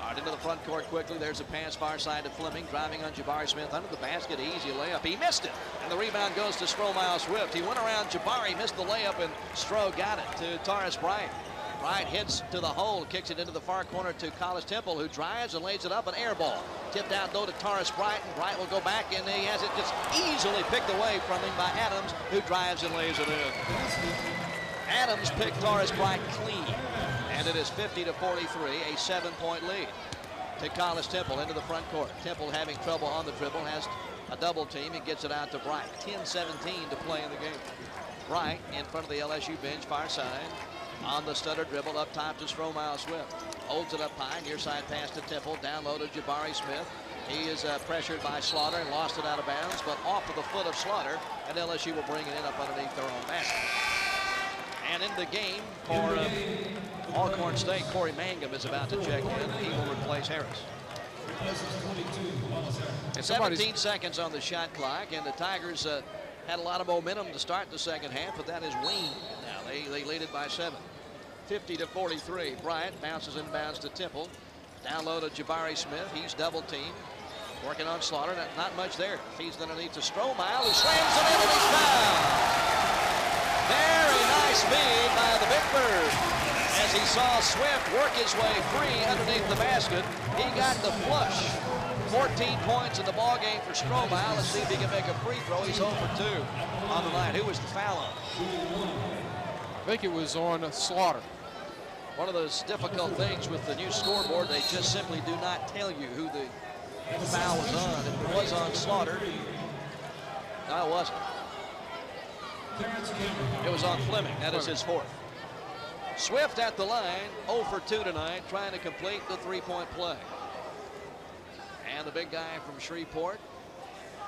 right, into the front court quickly. There's a pass far side to Fleming, driving on Jabari Smith under the basket. Easy layup. He missed it, and the rebound goes to Stromile Swift. He went around Jabari, missed the layup, and Stro got it to Torris Bryant. Bryant hits to the hole, kicks it into the far corner to Collis Temple, who drives and lays it up, an air ball. Tipped out though to Torris Bryant, and Bryant will go back, and he has it just easily picked away from him by Adams, who drives and lays it in. Adams picked Torris Bryant clean, and it is 50 to 43, a seven-point lead to Collis Temple into the front court. Temple having trouble on the dribble, has a double team. and gets it out to Bryant. 10-17 to play in the game. Bryant in front of the LSU bench, far side. On the stutter dribble up top to Stromile Swift. Holds it up high, near side pass to Temple. Down low to Jabari Smith. He is uh, pressured by Slaughter and lost it out of bounds, but off of the foot of Slaughter, and LSU will bring it in up underneath their own basket. And in the game for uh, Alcorn State, Corey Mangum is about to check in. He will replace Harris. And 17 seconds on the shot clock, and the Tigers uh, had a lot of momentum to start the second half, but that is waned now. They, they lead it by seven. 50 to 43. Bryant bounces inbounds to Temple. Down low to Jabari Smith. He's double teamed. Working on Slaughter. Not, not much there. Feeds underneath to Stromile, who slams it in and he's fouled. Very nice feed by the Big Bird. As he saw Swift work his way free underneath the basket, he got the flush. 14 points in the ball game for Stromile. Let's see if he can make a free throw. He's 0 for 2 on the night. Who was the foul on? I think it was on Slaughter. One of those difficult things with the new scoreboard, they just simply do not tell you who the foul was on. It was on Slaughter, no, it wasn't. It was on Fleming. That is his fourth. Swift at the line, 0 for 2 tonight, trying to complete the three-point play. And the big guy from Shreveport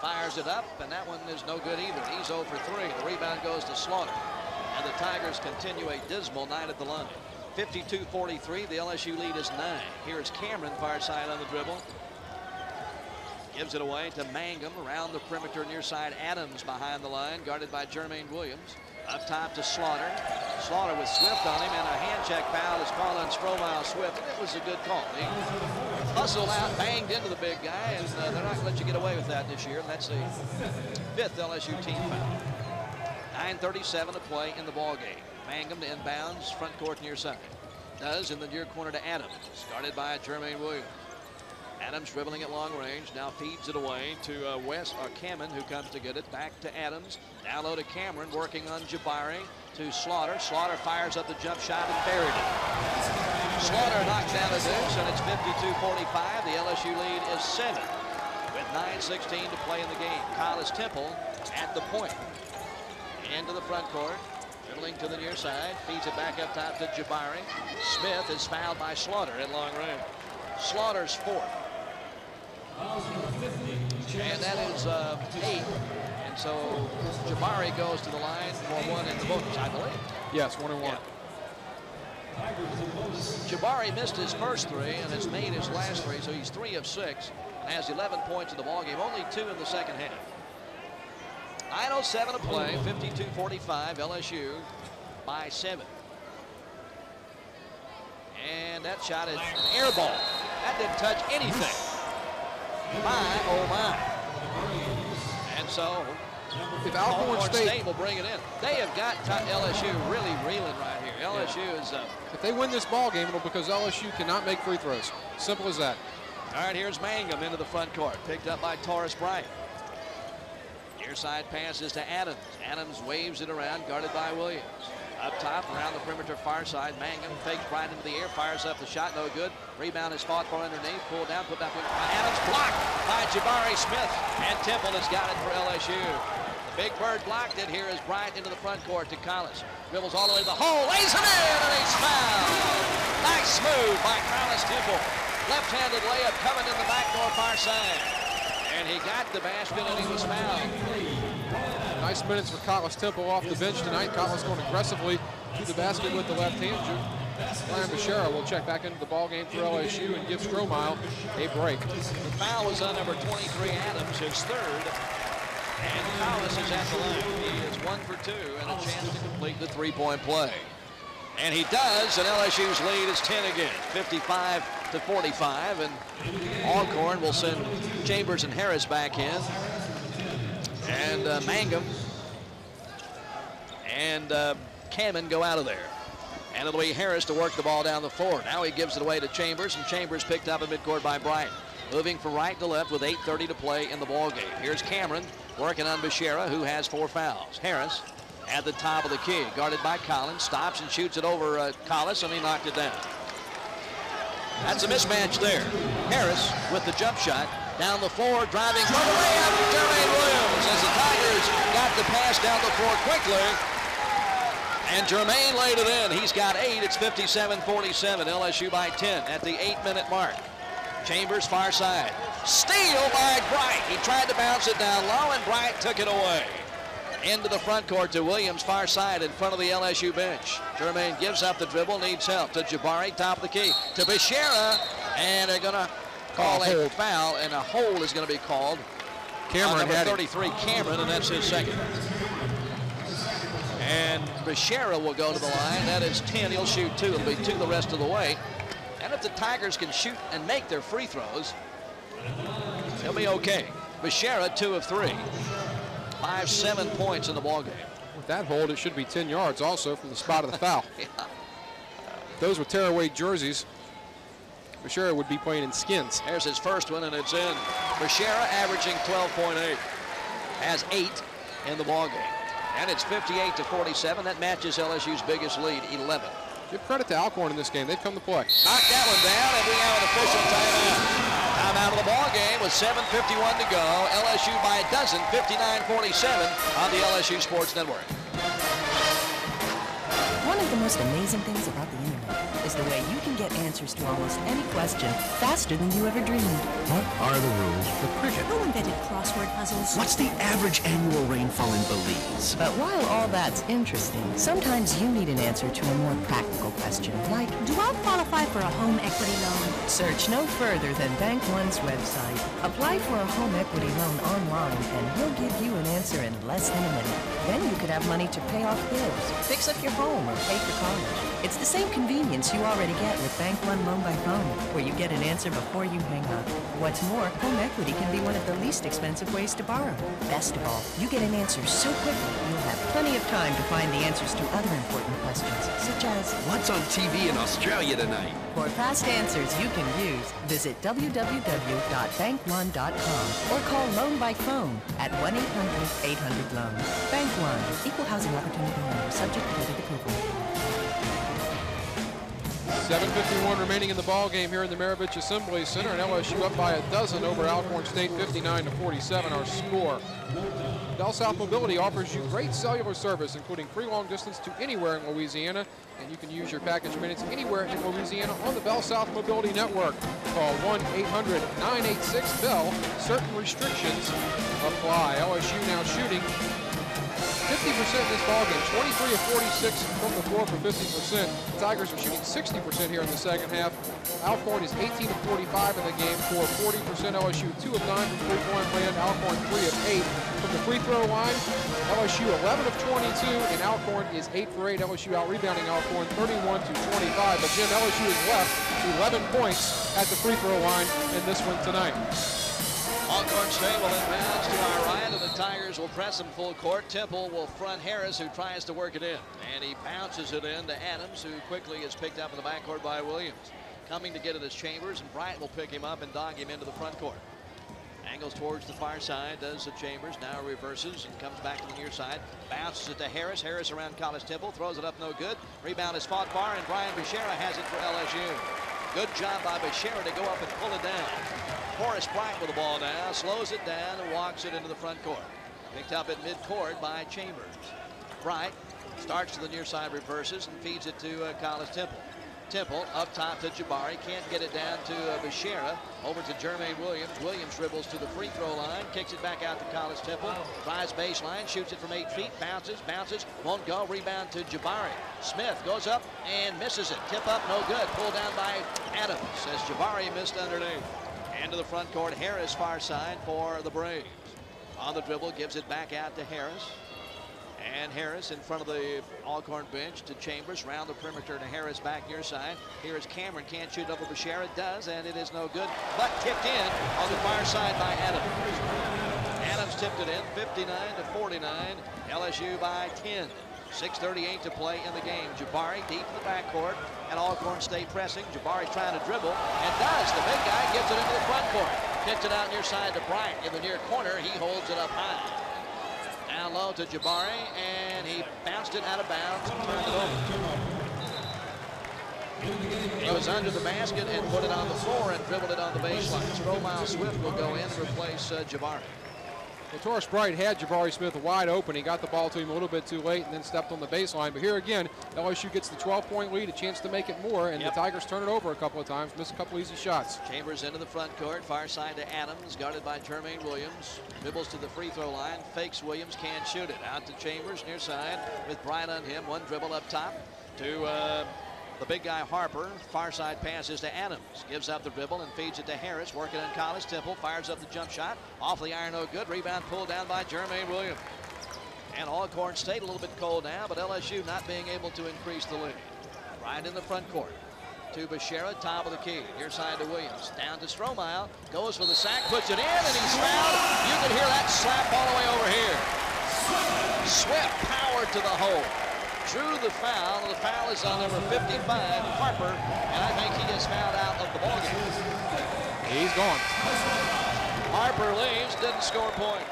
fires it up, and that one is no good either. He's 0 for 3. The rebound goes to Slaughter. And the Tigers continue a dismal night at the line. 52-43, the LSU lead is 9. Here's Cameron far side on the dribble. Gives it away to Mangum around the perimeter near side. Adams behind the line, guarded by Jermaine Williams. Up top to Slaughter. Slaughter with Swift on him, and a hand check foul is called on Stromile Swift. And it was a good call. He hustled out, banged into the big guy, and uh, they're not going to let you get away with that this year. And that's the fifth LSU team foul. 9.37 to play in the ball game. Mangum to inbounds, front court near side. Does in the near corner to Adams, guarded by Jermaine Williams. Adams dribbling at long range, now feeds it away to uh, West or Cameron, who comes to get it. Back to Adams, now low to Cameron, working on Jabari to Slaughter. Slaughter fires up the jump shot and buried it. Slaughter knocks down the deuce, and it's 52-45. The LSU lead is seven, with 9:16 to play in the game. Collis Temple at the point, into the front court. Dribbling to the near side, feeds it back up top to Jabari. Smith is fouled by Slaughter at long range. Slaughter's fourth. And that is uh, eight. And so Jabari goes to the line for one in the books, I believe. Yes, one and one. Jabari missed his first three and has made his last three, so he's three of six and has 11 points in the ballgame, only two in the second half. 9.07 to play, 52-45, LSU by seven. And that shot is an air ball. That didn't touch anything. My, oh my. And so, if Alcorn State, State will bring it in. They have got LSU really reeling right here. LSU is... Uh, if they win this ball game, it'll because LSU cannot make free throws. Simple as that. All right, here's Mangum into the front court. Picked up by Torris Bryant. Near side passes to Adams. Adams waves it around, guarded by Williams. Up top, around the perimeter, far side. Mangum fakes right into the air, fires up the shot, no good. Rebound is fought for underneath, pulled down, put back. Adams blocked by Jabari Smith, and Temple has got it for LSU. The Big Bird blocked it. Here is Bryant into the front court to Collis. Dribbles all the way to the hole, lays it in, and he's fouled. Nice move by Collis Temple. Left-handed layup coming in the backdoor far side. And he got the basket and he was fouled. Nice minutes for Collis Temple off the bench tonight. Collis going aggressively to the basket with the left hand. Brian Beshara will check back into the ball game for LSU and give Stromile a break. The foul is on number 23, Adams, his third. And Collis is at the line. He is one for two and a chance to complete the three-point play. And he does, and LSU's lead is 10 again, 55 to 45. And Alcorn will send Chambers and Harris back in. And uh, Mangum and uh, Cameron go out of there. And it'll be Harris to work the ball down the floor. Now he gives it away to Chambers, and Chambers picked up in midcourt by Bryant. Moving from right to left with 8.30 to play in the ball game. Here's Cameron working on Beshara, who has four fouls. Harris at the top of the key, guarded by Collis, stops and shoots it over uh, Collis, and he knocked it down. That's a mismatch there. Harris with the jump shot down the floor, driving for the layup. Jermaine Williams as the Tigers got the pass down the floor quickly. And Jermaine laid it in. He's got eight. It's 57-47. LSU by 10 at the eight-minute mark. Chambers far side. Steal by Bright. He tried to bounce it down low, and Bright took it away. Into the front court to Williams, far side in front of the LSU bench. Jermaine gives up the dribble, needs help. To Jabari, top of the key. To Beshara, and they're going to call Oh, a foul, and a hold is going to be called. Cameron on number it. 33, Cameron, and that's his second. And Beshara will go to the line. That is 10. He'll shoot two. It'll be two the rest of the way. And if the Tigers can shoot and make their free throws, they'll be okay. Beshara, two of three. Five, seven points in the ballgame. With that hold, it should be 10 yards also from the spot of the foul. Those were tearaway jerseys. Beshara would be playing in skins. There's his first one, and it's in. Beshara averaging 12.8. Has eight in the ballgame. And it's 58 to 47. That matches LSU's biggest lead, 11. Give credit to Alcorn in this game. They've come to play. Knock that one down, and we have an official timeout. Timeout of the ball game with 7.51 to go. LSU by a dozen, 59-47 on the LSU Sports Network. One of the most amazing things about the is the way you can get answers to almost any question faster than you ever dreamed. What are the rules for cricket? Who invented crossword puzzles? What's the average annual rainfall in Belize? But while all that's interesting, sometimes you need an answer to a more practical question, like, do I qualify for a home equity loan? Search no further than Bank One's website. Apply for a home equity loan online, and we'll give you an answer in less than a minute. Then you could have money to pay off bills, fix up your home, or pay for college. It's the same convenience you already get with Bank One Loan by Phone, where you get an answer before you hang up. What's more, home equity can be one of the least expensive ways to borrow. Best of all, you get an answer so quickly you'll have plenty of time to find the answers to other important questions, such as What's on TV in Australia tonight? For fast answers you can use, visit www.bankone.com or call Loan by Phone at 1-800-800-LOAN. Bank Equal Housing Opportunity Lender, subject to credit approval. 7.51 remaining in the ball game here in the Maravich Assembly Center, and LSU up by a dozen over Alcorn State, 59 to 47, our score. Bell South Mobility offers you great cellular service, including free long distance to anywhere in Louisiana, and you can use your package minutes anywhere in Louisiana on the Bell South Mobility Network. Call 1-800-986-BELL. Certain restrictions apply. LSU now shooting 50% in this ballgame, 23 of 46 from the floor for 50%. The Tigers are shooting 60% here in the second half. Alcorn is 18 of 45 in the game for 40%. LSU 2 of 9 from three-point land. Alcorn 3 of 8 from the free throw line. LSU 11 of 22, and Alcorn is 8 for 8. LSU out-rebounding Alcorn 31 to 25. But Jim, LSU is left 11 points at the free throw line in this one tonight. Alcorn State will to our right, and the Tigers will press him full court. Temple will front Harris, who tries to work it in. And he bounces it in to Adams, who quickly is picked up in the backcourt by Williams. Coming to get it is Chambers, and Bryant will pick him up and dog him into the front court. Angles towards the far side, does the Chambers, now reverses and comes back to the near side. Bounces it to Harris. Harris around Collis Temple, throws it up no good. Rebound is fought far, and Brian Beshara has it for LSU. Good job by Beshara to go up and pull it down. Torris Bryant with the ball now, slows it down and walks it into the front court. Picked up at midcourt by Chambers. Bryant starts to the near side, reverses, and feeds it to uh, Collis Temple. Temple up top to Jabari, can't get it down to uh, Beshara. Over to Jermaine Williams. Williams dribbles to the free throw line, kicks it back out to Collis Temple. Drives baseline, shoots it from eight feet, bounces, bounces, won't go. Rebound to Jabari. Smith goes up and misses it. Tip up, no good. Pulled down by Adams as Jabari missed underneath. And to the front court, Harris far side for the Braves. On the dribble, gives it back out to Harris. And Harris in front of the Alcorn bench to Chambers, round the perimeter to Harris back near side. Here is Cameron, can't shoot over Bashir. It does, and it is no good. But tipped in on the far side by Adams. Adams tipped it in, 59 to 49. LSU by 10. 6.38 to play in the game. Jabari deep in the backcourt, and Alcorn State pressing. Jabari trying to dribble, and does. The big guy gives it into the front court. Kicks it out near side to Bryant in the near corner. He holds it up high. Down low to Jabari, and he bounced it out of bounds it. He was under the basket and put it on the floor and dribbled it on the baseline. Stromile Swift will go in and replace uh, Jabari. Well, Torris Bright had Jabari Smith wide open. He got the ball to him a little bit too late and then stepped on the baseline. But here again, LSU gets the 12-point lead, a chance to make it more, and Yep. the Tigers turn it over a couple of times, miss a couple easy shots. Chambers into the front court, far side to Adams, guarded by Jermaine Williams. Dribbles to the free throw line, fakes Williams, can't shoot it. Out to Chambers, near side, with Bryant on him. One dribble up top to uh, the big guy Harper. Far side passes to Adams. Gives up the dribble and feeds it to Harris. Working on Collis Temple. Fires up the jump shot. Off the iron, no good. Rebound pulled down by Jermaine Williams. And Alcorn State a little bit cold now, but LSU not being able to increase the lead. Right in the front court. To Beshara, top of the key. Near side to Williams. Down to Stromile. Goes for the sack, puts it in, and he's fouled. You can hear that slap all the way over here. Swift power to the hole. Drew the foul. The foul is on number 55, Harper, and I think he is fouled out of the ballgame. He's gone. Harper leaves, didn't score a point.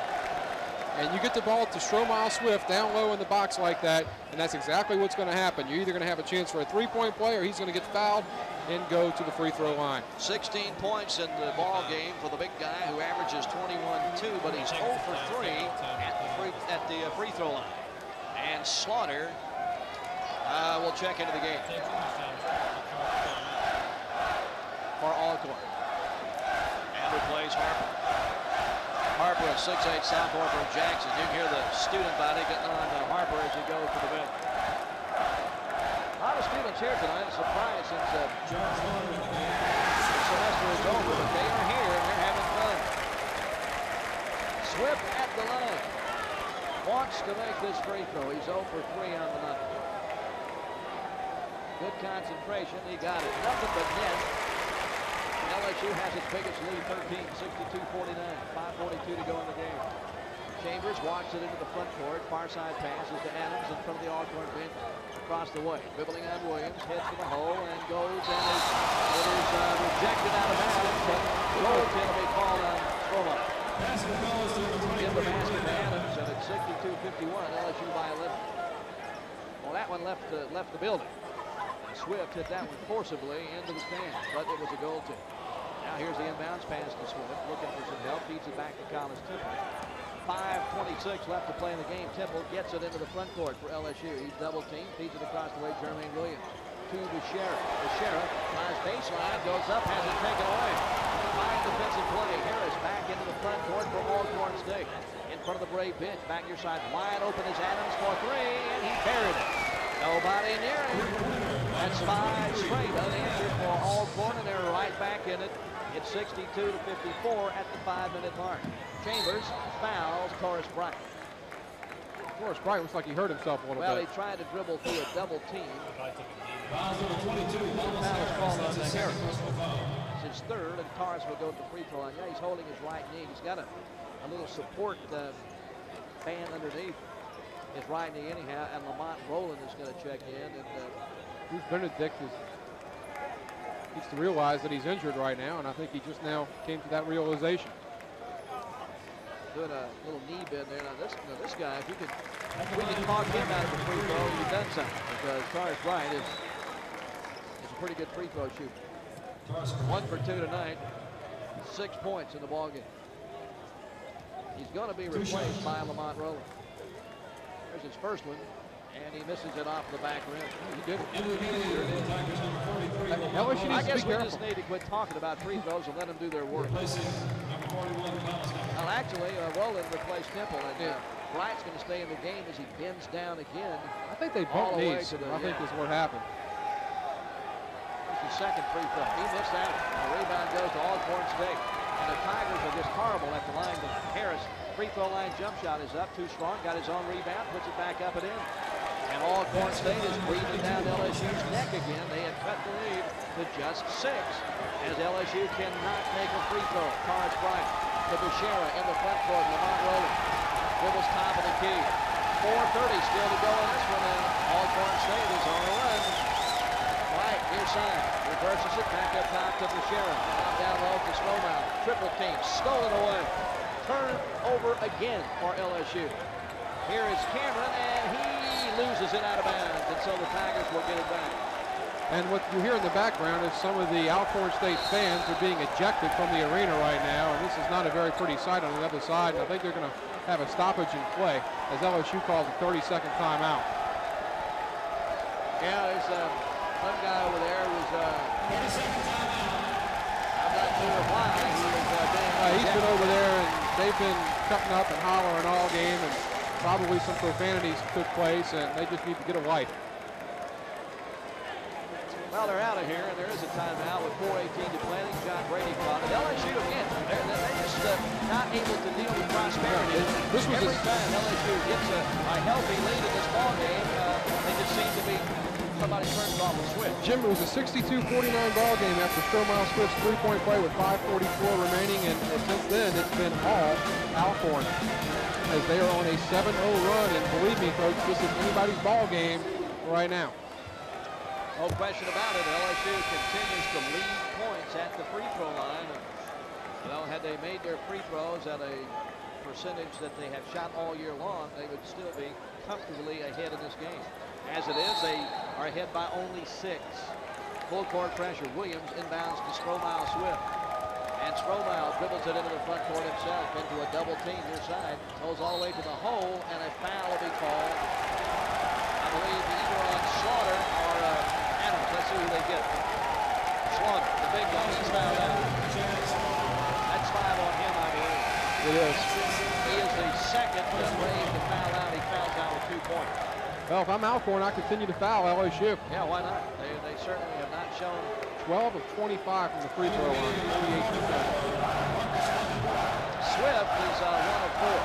and you get the ball to Stromile Swift down low in the box like that, and that's exactly what's going to happen. You're either going to have a chance for a three-point play or he's going to get fouled and go to the free throw line. 16 points in the ball game for the big guy who averages 21-2, but he's 0 for 3 at the free, at the uh, free throw line. And Slaughter uh, will check into the game for Alcorn. And replace Harper. Harper, a 6'8 sophomore from Jackson. You can hear the student body getting on to Harper as he goes to the bench. A lot of students here tonight. Surprised since uh, the semester is over, but they are here and they're having fun. Swift at the line. Wants to make this free throw. He's 0 for 3 on the night. Good concentration. He got it. Nothing but net. LSU has its biggest lead, 13, 62-49. 5.42 to go in the game. Chambers walks it into the front court. Far side passes to Adams in front of the Alcorn bench. Across the way. Dribbling on Williams. Heads for the hole and goes and is, it is uh, rejected out of bounds. But goaltend will be called on Stromile. Give the basket to Adams and it's 62-51. LSU by 11. Well, that one left, left the building. Swift hit that one forcibly into the stands, but it was a goal tip. Now here's the inbounds pass to Swift, looking for some help, feeds it back to Collis Temple. 5.26 left to play in the game. Temple gets it into the front court for LSU. He's double teamed, feeds it across the way, Jermaine Williams. To the sheriff. The sheriff flies baseline, goes up, has it taken away. Fine defensive play. Harris back into the front court for Alcorn State. In front of the Brave bench, back your side, wide open is Adams for three, and he buried it. Nobody near him. That's five straight unanswered for Alcorn, and they're right back in it. It's 62 to 54 at the five-minute mark. Chambers fouls Torris Bryant. Torris Bryant looks like he hurt himself a little Well, bit. he tried to dribble through a double team. Foul number 22, Foul is called on Harris. It's his third, and Torris will go to the free throw line. Yeah, he's holding his right knee. He's got a, a little support uh, band underneath his right knee anyhow, and Lamont Roland is going to check in. And uh, Bruce Benedict is needs to realize that he's injured right now, and I think he just now came to that realization. doing a little knee bend there. Now this, now this guy, if you could, if we can talk him out of a free throw, you've done something because Torris Bryant is is a pretty good free throw shooter. One for two tonight, six points in the ball game. He's going to be replaced by Lamont Roland. There's his first one, and he misses it off the back rim. He did it. I guess we just need to quit talking about free throws and let them do their work. Well, actually, uh, Roland replaced Temple, and uh, Bright's going to stay in the game as he bends down again. I think they all bumped the the- I think yeah. is what happened. It's his second free throw. He missed that. The rebound goes to Alcorn State. And the Tigers are just horrible at the line. But Harris, free throw line jump shot is up too strong. Got his own rebound, puts it back up and in. And Alcorn State is breathing down LSU's neck again. They had cut the lead to just six as LSU cannot make a free throw. Torris Bryant to Beshara in the front court. Lamont Roland dribbles top of the key. 4.30 still to go in this one. And Alcorn State is on a run. Right, near side. Reverses it back up top to Beshara. Now down low to Snowmount. Triple team. Stolen away. Turn over again for LSU. Here is Cameron, and he loses it out of bounds. And so the Tigers will get it back. And what you hear in the background is some of the Alcorn State fans are being ejected from the arena right now, and this is not a very pretty sight on the other side. And I think they're going to have a stoppage in play as LSU calls a 30-second timeout. Yeah, there's uh, some guy over there was. Uh, I'm not sure why He was, uh, uh, he's been over there, and they've been cutting up and hollering all game, and probably some profanities took place, and they just need to get a wipe. Well, they're out of here, and there is a timeout with 4.18 to play. John Brady caught it. LSU again. They're, they're just uh, not able to deal with prosperity. This was Every a- time LSU gets a, a healthy lead in this ball game, uh, they just seem to be somebody turns off the switch. Jim, it was a 62-49 ball game after Stromile Swift's three-point play with 5.44 remaining, and, and since then it's been all Alcorn as they are on a 7-0 run. And believe me, folks, this is anybody's ball game right now. No question about it. LSU continues to lead points at the free throw line. Know, had they made their free throws at a percentage that they have shot all year long, they would still be comfortably ahead in this game. As it is, they are ahead by only six. Full court pressure. Williams inbounds to Stromile Swift. And Stromile dribbles it into the front court himself into a double team near side. Goes all the way to the hole, and a foul will be called. I believe either on Slaughter or uh, Adams. Let's see who they get. Slaughter, the big guy, he's fouled out. That's five on him, I believe. It is. He is the second that Ray to foul out. He fouls out with two points. Well, if I'm Alcorn, I continue to foul LSU. Yeah, why not? They, they certainly have not shown 12 of 25 from the free throw line. 38%. Swift is uh, one of four.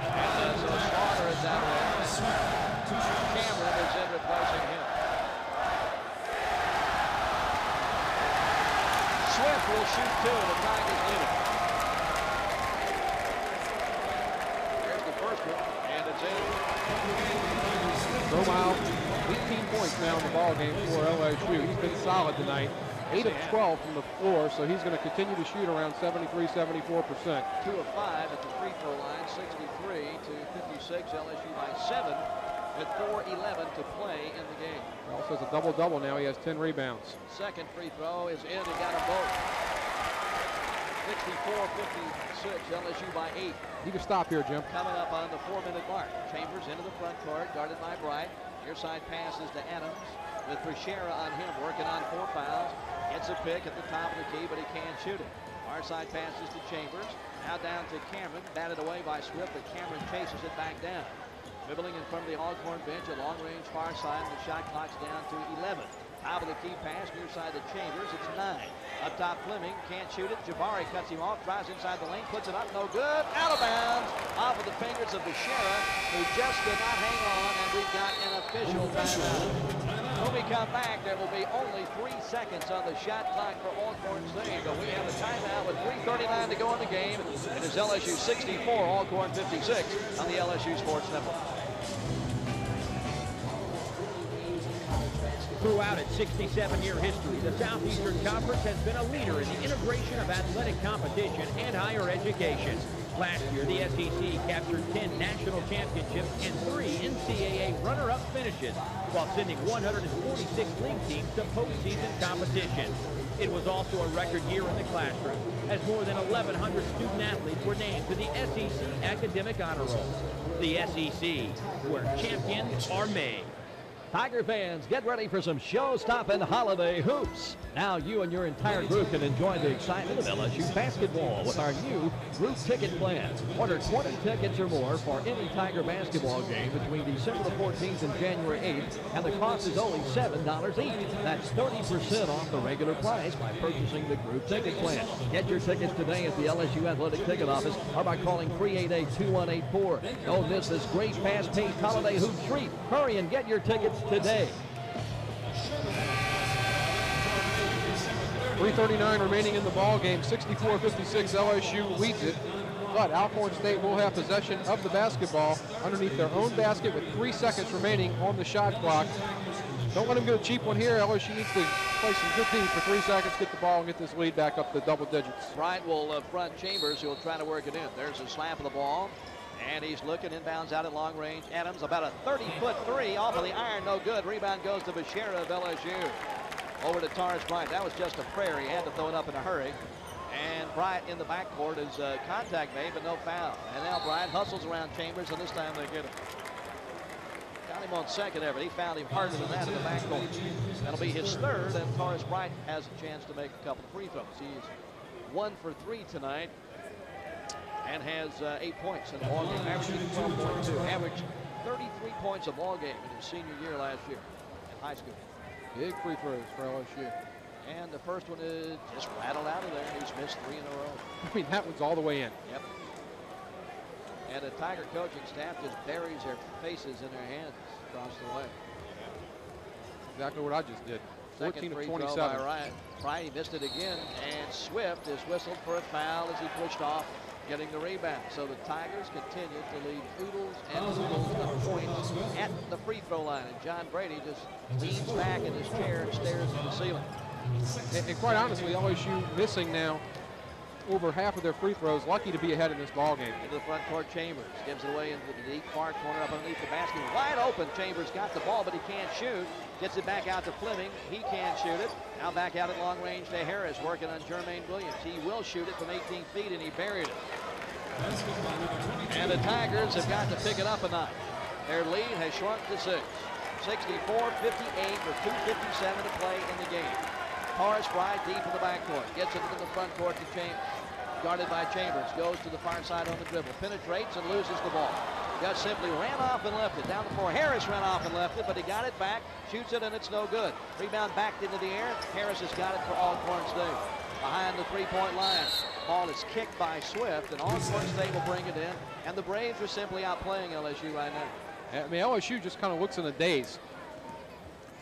And uh, so Slaughter out there. Cameron is in replacing him. Swift will shoot two, the Tigers lead it. There's the first one, and it's in. Romile, 18 points now in the ball game for LSU. He's been solid tonight. 8 of 12 from the floor, so he's going to continue to shoot around 73, 74%. Two of five at the free throw line, 63 to 56. LSU by seven with 4:11 to play in the game. Also has a double-double now. He has 10 rebounds. Second free throw is in. He got them both. 64-56. LSU by eight. You can stop here, Jim. Coming up on the four-minute mark. Chambers into the front court, guarded by Bright. Near side passes to Adams with Beshara on him, working on four fouls. Gets a pick at the top of the key, but he can't shoot it. Far side passes to Chambers. Now down to Cameron. Batted away by Swift, but Cameron chases it back down. Dribbling in front of the Alcorn bench, a long range far side, and the shot clock's down to 11. Top of the key pass, near side to Chambers. It's nine. Up top, Fleming can't shoot it. Jabari cuts him off, drives inside the lane, puts it up, no good. Out of bounds, off of the fingers of Beshara, who just did not hang on, and we've got an official timeout. When we come back, there will be only three seconds on the shot clock for Alcorn State, but we have a timeout with 3.39 to go in the game. It is LSU 64, Alcorn 56 on the LSU Sports Network. Throughout its 67-year history, the Southeastern Conference has been a leader in the integration of athletic competition and higher education. Last year, the SEC captured 10 national championships and three NCAA runner-up finishes, while sending 146 league teams to postseason competition. It was also a record year in the classroom, as more than 1,100 student athletes were named to the SEC Academic Honor Roll. The SEC, where champions are made. Tiger fans, get ready for some show-stopping holiday hoops. Now you and your entire group can enjoy the excitement of LSU basketball with our new group ticket plan. Order 20 tickets or more for any Tiger basketball game between December the 14th and January 8th, and the cost is only $7 each. That's 30% off the regular price by purchasing the group ticket plan. Get your tickets today at the LSU Athletic Ticket Office or by calling 388-2184. Don't miss this great fast-paced holiday hoop treat. Hurry and get your tickets today. 3.39 remaining in the ball game. 64-56 LSU leads it. But Alcorn State will have possession of the basketball underneath their own basket with three seconds remaining on the shot clock. Don't let them get a cheap one here. LSU needs to play some good teams for three seconds, get the ball, and get this lead back up to double digits. Bryant will uh, front Chambers, who will try to work it in. There's a slap of the ball, and he's looking inbounds out at long range. Adams, about a 30-foot three off of the iron, no good. Rebound goes to Beshara of LSU. Over to Torris Bryant. That was just a prayer. He had to throw it up in a hurry. And Bryant in the backcourt is uh, contact made, but no foul. And now Bryant hustles around Chambers, and this time they get him. Got him on second effort. He found him harder than that in the backcourt. That'll be his third, and Torris Bryant has a chance to make a couple of free throws. He's one for three tonight and has uh, eight points in the ball game, averaging 12.2. Averaged 33 points a ball game in his senior year last year in high school. Big free throws for LSU. And the first one is just rattled out of there. He's missed three in a row. I mean, that one's all the way in. Yep. And the Tiger coaching staff just buries their faces in their hands across the way. Exactly what I just did. 14 Second of free throw 27. by Ryan. Ryan missed it again, and Swift is whistled for a foul as he pushed off, getting the rebound. So the Tigers continue to lead Oodles and Oodles a point at the free throw line. And John Brady just leans back in his chair and stares at the ceiling. And, and quite honestly, LSU missing now over half of their free throws. Lucky to be ahead in this ball game. Into the front court, Chambers gives it away into the deep far corner up underneath the basket. Wide open. Chambers got the ball, but he can't shoot. Gets it back out to Fleming. He can't shoot it. Now back out at long range to Harris, working on Jermaine Williams. He will shoot it from 18 feet, and he buried it. And the Tigers have got to pick it up a notch. Their lead has shrunk to six. 64-58 with 2.57 to play in the game. Horace Fry deep in the backcourt. Gets it into the front court to Chambers. Guarded by Chambers. Goes to the far side on the dribble. Penetrates and loses the ball. Just simply ran off and left it. Down the floor. Harris ran off and left it, but he got it back. Shoots it and it's no good. Rebound backed into the air. Harris has got it for Alcorn State. Behind the three-point line. Ball is kicked by Swift, and Alcorn State will bring it in. And the Braves are simply outplaying LSU right now. I mean, LSU just kind of looks in a daze.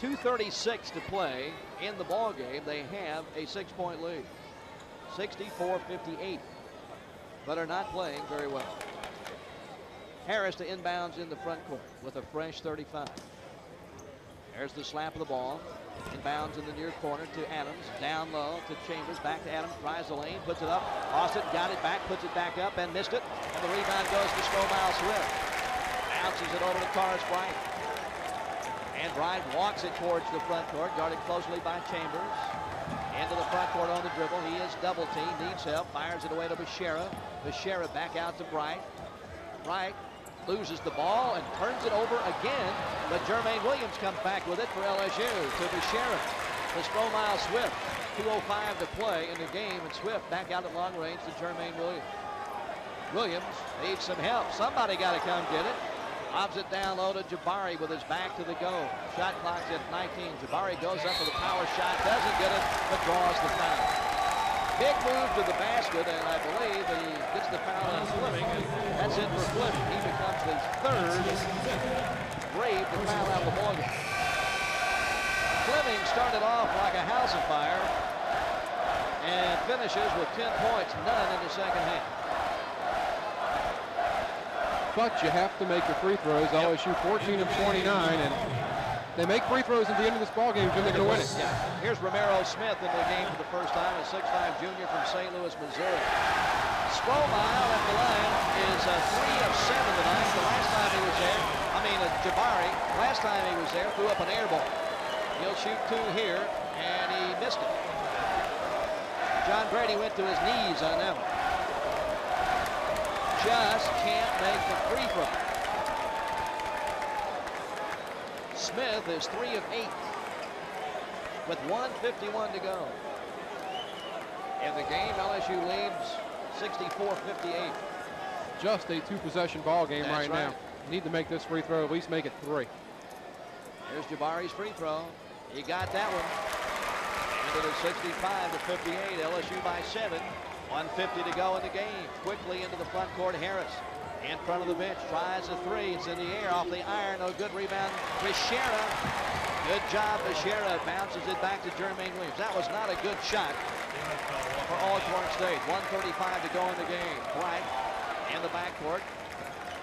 2.36 to play in the ball game. They have a six-point lead. 64-58, but are not playing very well. Harris to inbounds in the front court with a fresh 35. There's the slap of the ball. Inbounds in the near corner to Adams. Down low to Chambers. Back to Adams. Tries the lane. Puts it up. Austin got it back. Puts it back up and missed it. And the rebound goes to Stromile Swift. Bounces it over to Torris Bryant. And Bryant walks it towards the front court. Guarded closely by Chambers. Into the front court on the dribble. He is double teamed. Needs help. Fires it away to Beshara. Beshara back out to Bright. Bright loses the ball and turns it over again. But Jermaine Williams comes back with it for LSU to Sheriff. To Stromile Swift. 2.05 to play in the game, and Swift back out at long range to Jermaine Williams. Williams needs some help. Somebody got to come get it. Lobs it down low to Jabari with his back to the goal. Shot clock's at 19. Jabari goes up with a power shot, doesn't get it, but draws the foul. Big move to the basket, and I believe he gets the foul on Fleming, and that's it for Fleming. He becomes his third Brave to foul out the. Fleming started off like a house of fire and finishes with 10 points, none in the second half. But you have to make your free throws. LSU 14 of 29, and they make free throws at the end of this ball game, then they're going to win it. Yeah. Here's Romero Smith in the game for the first time, a 6'5 junior from St. Louis, Missouri. Stromile at the line is uh, three of seven tonight. The last time he was there, I mean uh, Jabari, last time he was there, threw up an air ball. He'll shoot two here, and he missed it. John Brady went to his knees on that one. Just can't make the free throw. Smith is three of eight with 151 to go. In the game, LSU leads 64-58. Just a two-possession ball game right, right. now. Need to make this free throw, at least make it three. Here's Jabari's free throw. He got that one. Into the 65 to 58. LSU by seven. 150 to go in the game. Quickly into the front court. Harris in front of the bench. Tries a three. It's in the air off the iron. No good rebound. Beshara. Good job, Beshara. Bounces it back to Jermaine Williams. That was not a good shot for Alcorn State. 135 to go in the game. Bright in the backcourt.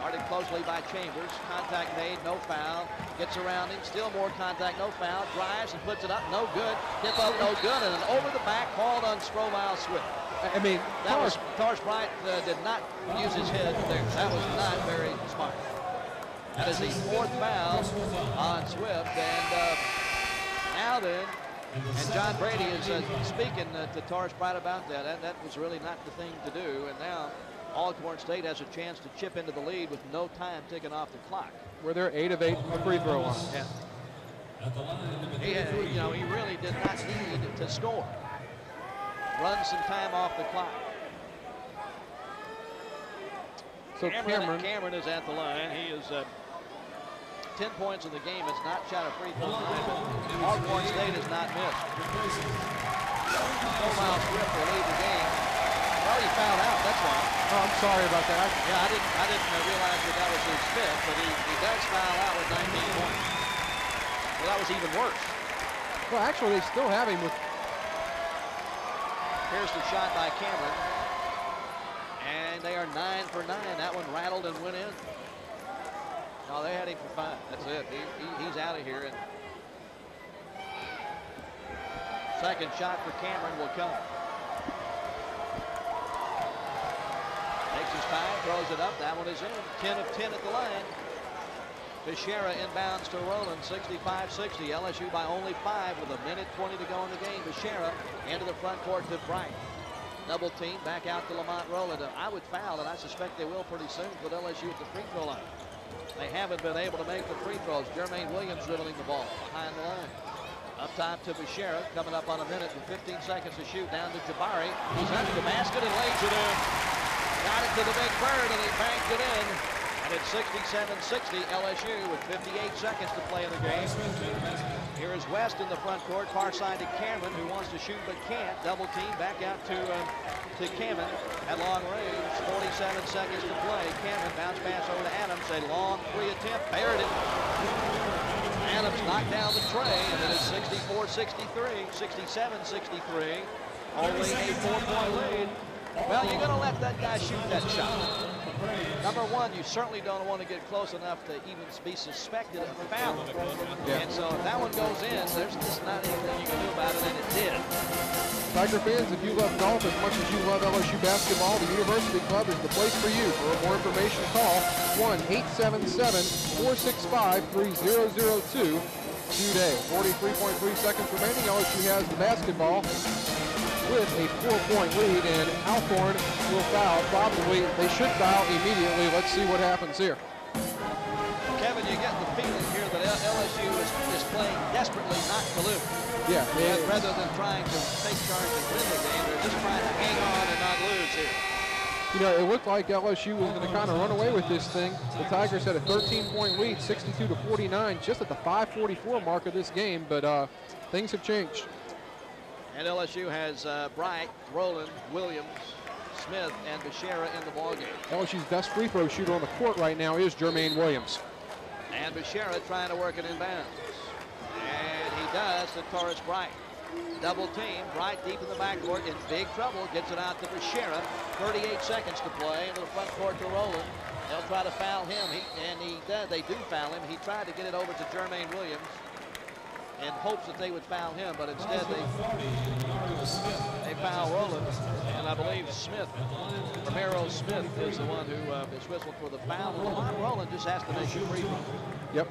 Guarded closely by Chambers. Contact made, no foul. Gets around him, still more contact, no foul. Drives and puts it up, no good. Tip up, no good. And an over the back called on Stromile Swift. I mean, that was Torris Bryant uh, did not use his head there. That was not very smart. That is the fourth foul on Swift. And uh, now then, and John Brady is uh, speaking uh, to Torris Bryant about that. that. That was really not the thing to do. And now Alcorn State has a chance to chip into the lead with no time ticking off the clock. Where they're eight of eight from the free throw line. Yeah. He, had- you know, he really did not need to score. Run some time off the clock. So Cameron, Cameron is at the line. He is uh, 10 points in the game. Has not shot a free throw tonight, but Alcorn State has not missed. Mile Swift will lead the game. Well, he fouled out. That's why. oh, I'm sorry about that. Yeah, I didn't. I didn't uh, realize that that was his fifth, but he, he does foul out with 19 points. Well, that was even worse. Well, actually, they still have him with Here's the shot by Cameron. And they are nine for nine. That one rattled and went in. No, they had him for five. That's it. He, he- he's out of here. And Second shot for Cameron will come. Takes his time, throws it up. That one is in. 10 of 10 at the line. Beshara inbounds to Roland, 65-60. LSU by only five with a minute 20 to go in the game. Beshara into the front court to Bright. Double team back out to Lamont Roland. I would foul, and I suspect they will pretty soon with LSU at the free throw line. They haven't been able to make the free throws. Jermaine Williams dribbling the ball behind the line. Up top to Beshara, coming up on a minute with 15 seconds to shoot. Down to Jabari. He's under the basket and lays it in. Got it to the big bird, and he banked it in. And it's 67-60 LSU with 58 seconds to play in the game. Here is West in the front court, far side to Cameron, who wants to shoot but can't. Double team back out to uh, to Cameron at long range. 47 seconds to play. Cameron bounce pass over to Adams. A long three attempt. Buried it. Adams knocked down the tray, and it is 64-63, 67-63. Only a four-point lead. Well, you're going to let that guy shoot that shot. Number one, you certainly don't want to get close enough to even be suspected of a foul. Yeah. And so if that one goes in, there's just not anything you can do about it, and it did. Tiger fans, if you love golf as much as you love LSU basketball, the University Club is the place for you. For more information, call 1-877-465-3002 today. 43.3 seconds remaining. LSU has the basketball with a four-point lead, and Alcorn will foul. Probably they should foul immediately. Let's see what happens here. Kevin, you get the feeling here that LSU is, is playing desperately not to lose. Yeah, And rather than trying to take charge and win the game, they're just trying to hang on and not lose here. You know, it looked like LSU was going to kind of run away with this thing. The Tigers had a 13-point lead, 62 to 49, just at the 5:44 mark of this game. But uh, things have changed. And LSU has uh, Bright, Roland, Williams, Smith, and Beshara in the ballgame. LSU's best free throw shooter on the court right now is Jermaine Williams. And Beshara trying to work it inbounds. And he does to Torris Bright. Double team, Bright deep in the backcourt in big trouble, gets it out to Beshara. 38 seconds to play into the front court to Roland. They'll try to foul him, he, and he does, they do foul him. He tried to get it over to Jermaine Williams in hopes that they would foul him, but instead they, they foul Roland. And I believe Smith, Romero Smith, is the one who uh, is whistled for the foul. And Lamont Roland just has to make a free throw. Yep.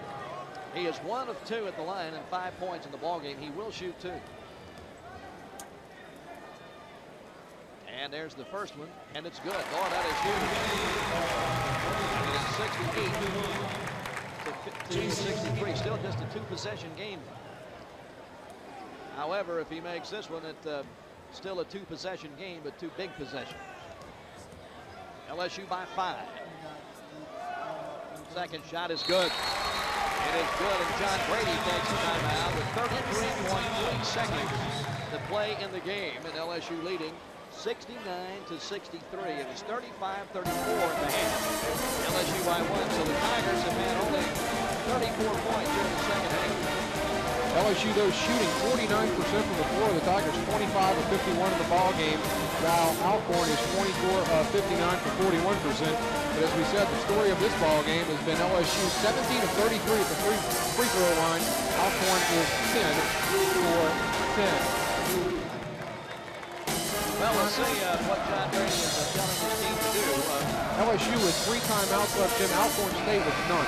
He is one of two at the line and five points in the ballgame. He will shoot two. And there's the first one, and it's good. Oh, that is huge. It's 68 to 63. Still just a two-possession game. However, if he makes this one, it's uh, still a two-possession game, but two big possessions. LSU by five. Second shot is good. It is good, and John Brady takes a timeout with 33.3 seconds to play in the game, and LSU leading 69 to 63. It was 35-34 at the half. LSU by one, so the Tigers have had only 34 points during the second half. LSU, though, shooting 49% from the floor. The Tigers 25 of 51 in the ball game, while Alcorn is 24 of 59 for 41%. But as we said, the story of this ball game has been LSU 17 of 33 at the free, free throw line. Alcorn is 10 for 10. Well, we'll see uh, what John Brady is uh, telling his team to do. Uh, LSU with three timeouts left, Jim. Alcorn State with none.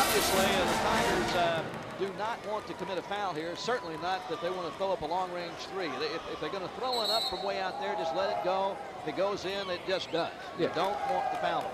obviously, uh, the Tigers uh, do not want to commit a foul here. Certainly not that they want to throw up a long-range three. If, if they're going to throw one up from way out there, just let it go. If it goes in, it just does. You Yeah. don't want the foul.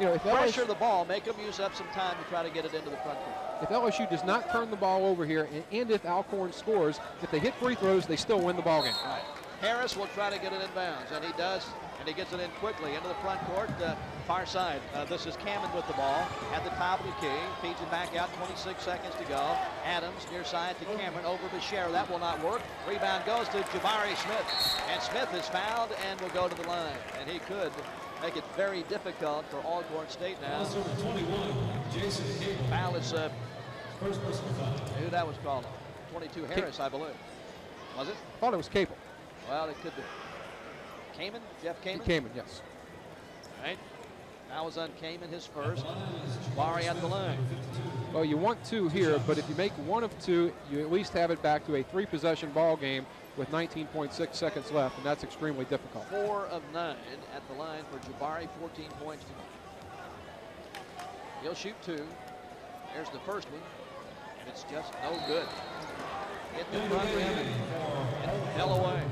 You know, if Pressure LSU, the ball, make them use up some time to try to get it into the front court. if LSU does not turn the ball over here, and, and if Alcorn scores, if they hit free throws, they still win the ball game. Right. Harris will try to get it in bounds, and he does, and he gets it in quickly into the front court, uh, far side. Uh, this is Cameron with the ball at the top of the key. Feeds it back out, 26 seconds to go. Adams near side to Cameron over to Share. That will not work. Rebound goes to Jabari Smith, and Smith is fouled and will go to the line. And he could make it very difficult for Alcorn State now. Foul number 21, Jason Cable. Foul is uh, First personal foul. who that was called? 22 Harris, I believe. Was it? thought it was Capel. Well, it could be. Kamen? Jeff Kamen? Kamen, yes. Right? Malazan came in his first. Jabari at the line. Well, you want two here, but if you make one of two, you at least have it back to a three-possession ball game with 19.6 seconds left, and that's extremely difficult. Four of nine at the line for Jabari, 14 points tonight. He'll shoot two. There's the first one. And it's just no good. Hit the front rim and fell away.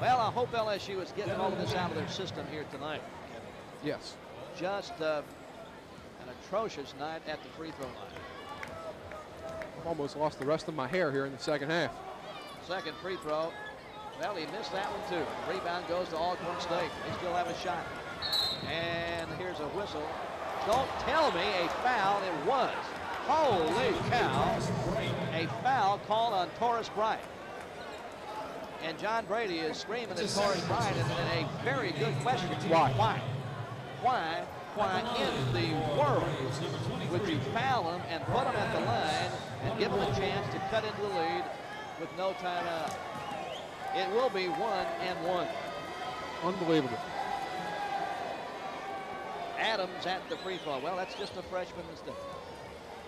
Well, I hope LSU is getting all of this out of their system here tonight. Yes. Just uh, an atrocious night at the free throw line. I've almost lost the rest of my hair here in the second half. Second free throw. Well, he missed that one too. Rebound goes to Alcorn State. They still have a shot. And here's a whistle. Don't tell me a foul. It was. Holy cow. A foul called on Torris Bryant. And John Brady is screaming at Torris Bright and, and a very good question. Why? Why? Why? Why in the world would you foul him and put him at the line and give him a chance to cut into the lead with no timeout? It will be one and one. Unbelievable. Adams at the free throw. Well, that's just a freshman mistake.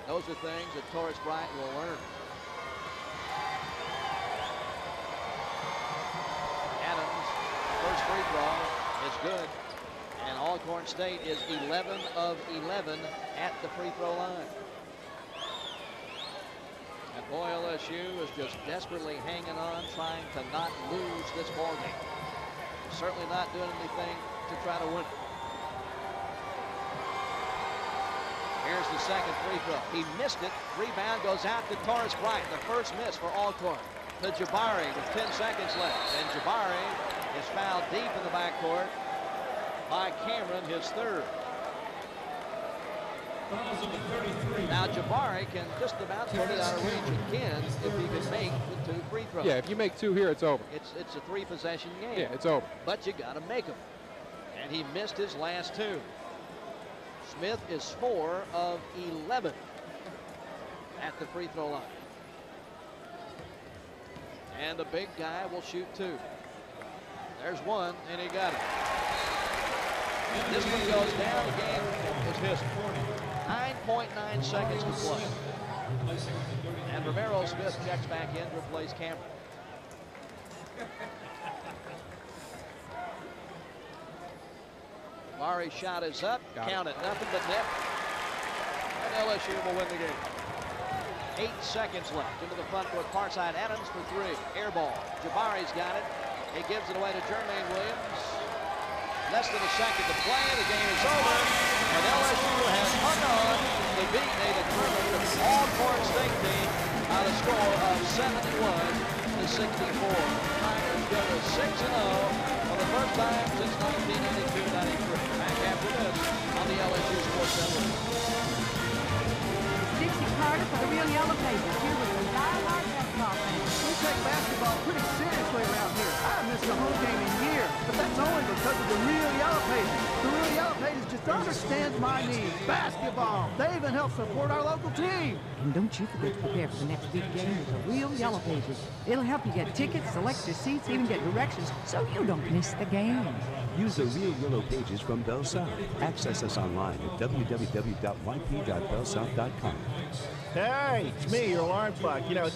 Those are things that Torris Bright will learn. Free throw is good. And Alcorn State is 11 of 11 at the free throw line. And boy, LSU is just desperately hanging on, trying to not lose this ball game. Certainly not doing anything to try to win. Here's the second free throw. He missed it. Rebound goes out to Torris Bright. The first miss for Alcorn. To Jabari with 10 seconds left. And Jabari is fouled deep in the backcourt by Cameron, his third. Now Jabari can just about put it out of reach again if he can make the two free throws. Yeah, if you make two here, it's over. It's it's a three possession game. Yeah, it's over. But you got to make them. And he missed his last two. Smith is four of 11 at the free throw line. And the big guy will shoot two. There's one, and he got it. And this one goes down. The game is history. 9.9 seconds to play. And Romero Smith checks back in to replace Cameron. Murray's shot is up. Got Count it. Nothing but net. And LSU will win the game. Eight seconds left into the front court. Far side Adams for three. Air ball. Jabari's got it. He gives it away to Jermaine Williams. Less than a second to play. The game is over. And LSU has hung on to beat a determined Alcorn State team by the score of 71 to 64. Tigers go to 6 0 for the first time since 1992-93. Back after this on the LSU Sports Network. Dixie Carter for the Real Yellow here with fans. We take basketball pretty seriously around here. I haven't missed a home game in years, but that's only because of the Real Yellow Pages. The Real Yellow Pages just understands my needs. Basketball. They even help support our local team. And don't you forget to prepare for the next big game with the Real Yellow Pages. It'll help you get tickets, select your seats, even get directions so you don't miss the game. Use the Real Yellow Pages from BellSouth. Access us online at www.yp.bellsouth.com. Hey, it's me, your alarm clock. You know,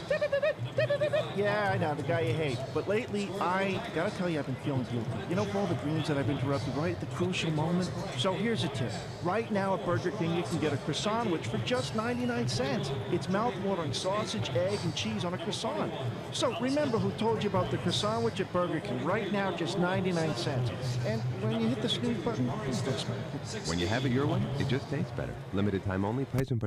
yeah, I know, the guy you hate. But lately, I gotta tell you, I've been feeling guilty. You know, for all the dreams that I've interrupted right at the crucial moment? So here's a tip. Right now at Burger King, you can get a Croissan'wich for just 99 cents. It's mouth-watering sausage, egg, and cheese on a croissant. So remember who told you about the Croissan'wich at Burger King. Right now, just 99 cents. And when you hit the snooze button, please don't. When you have it your way, it just tastes better. Limited time only. Price and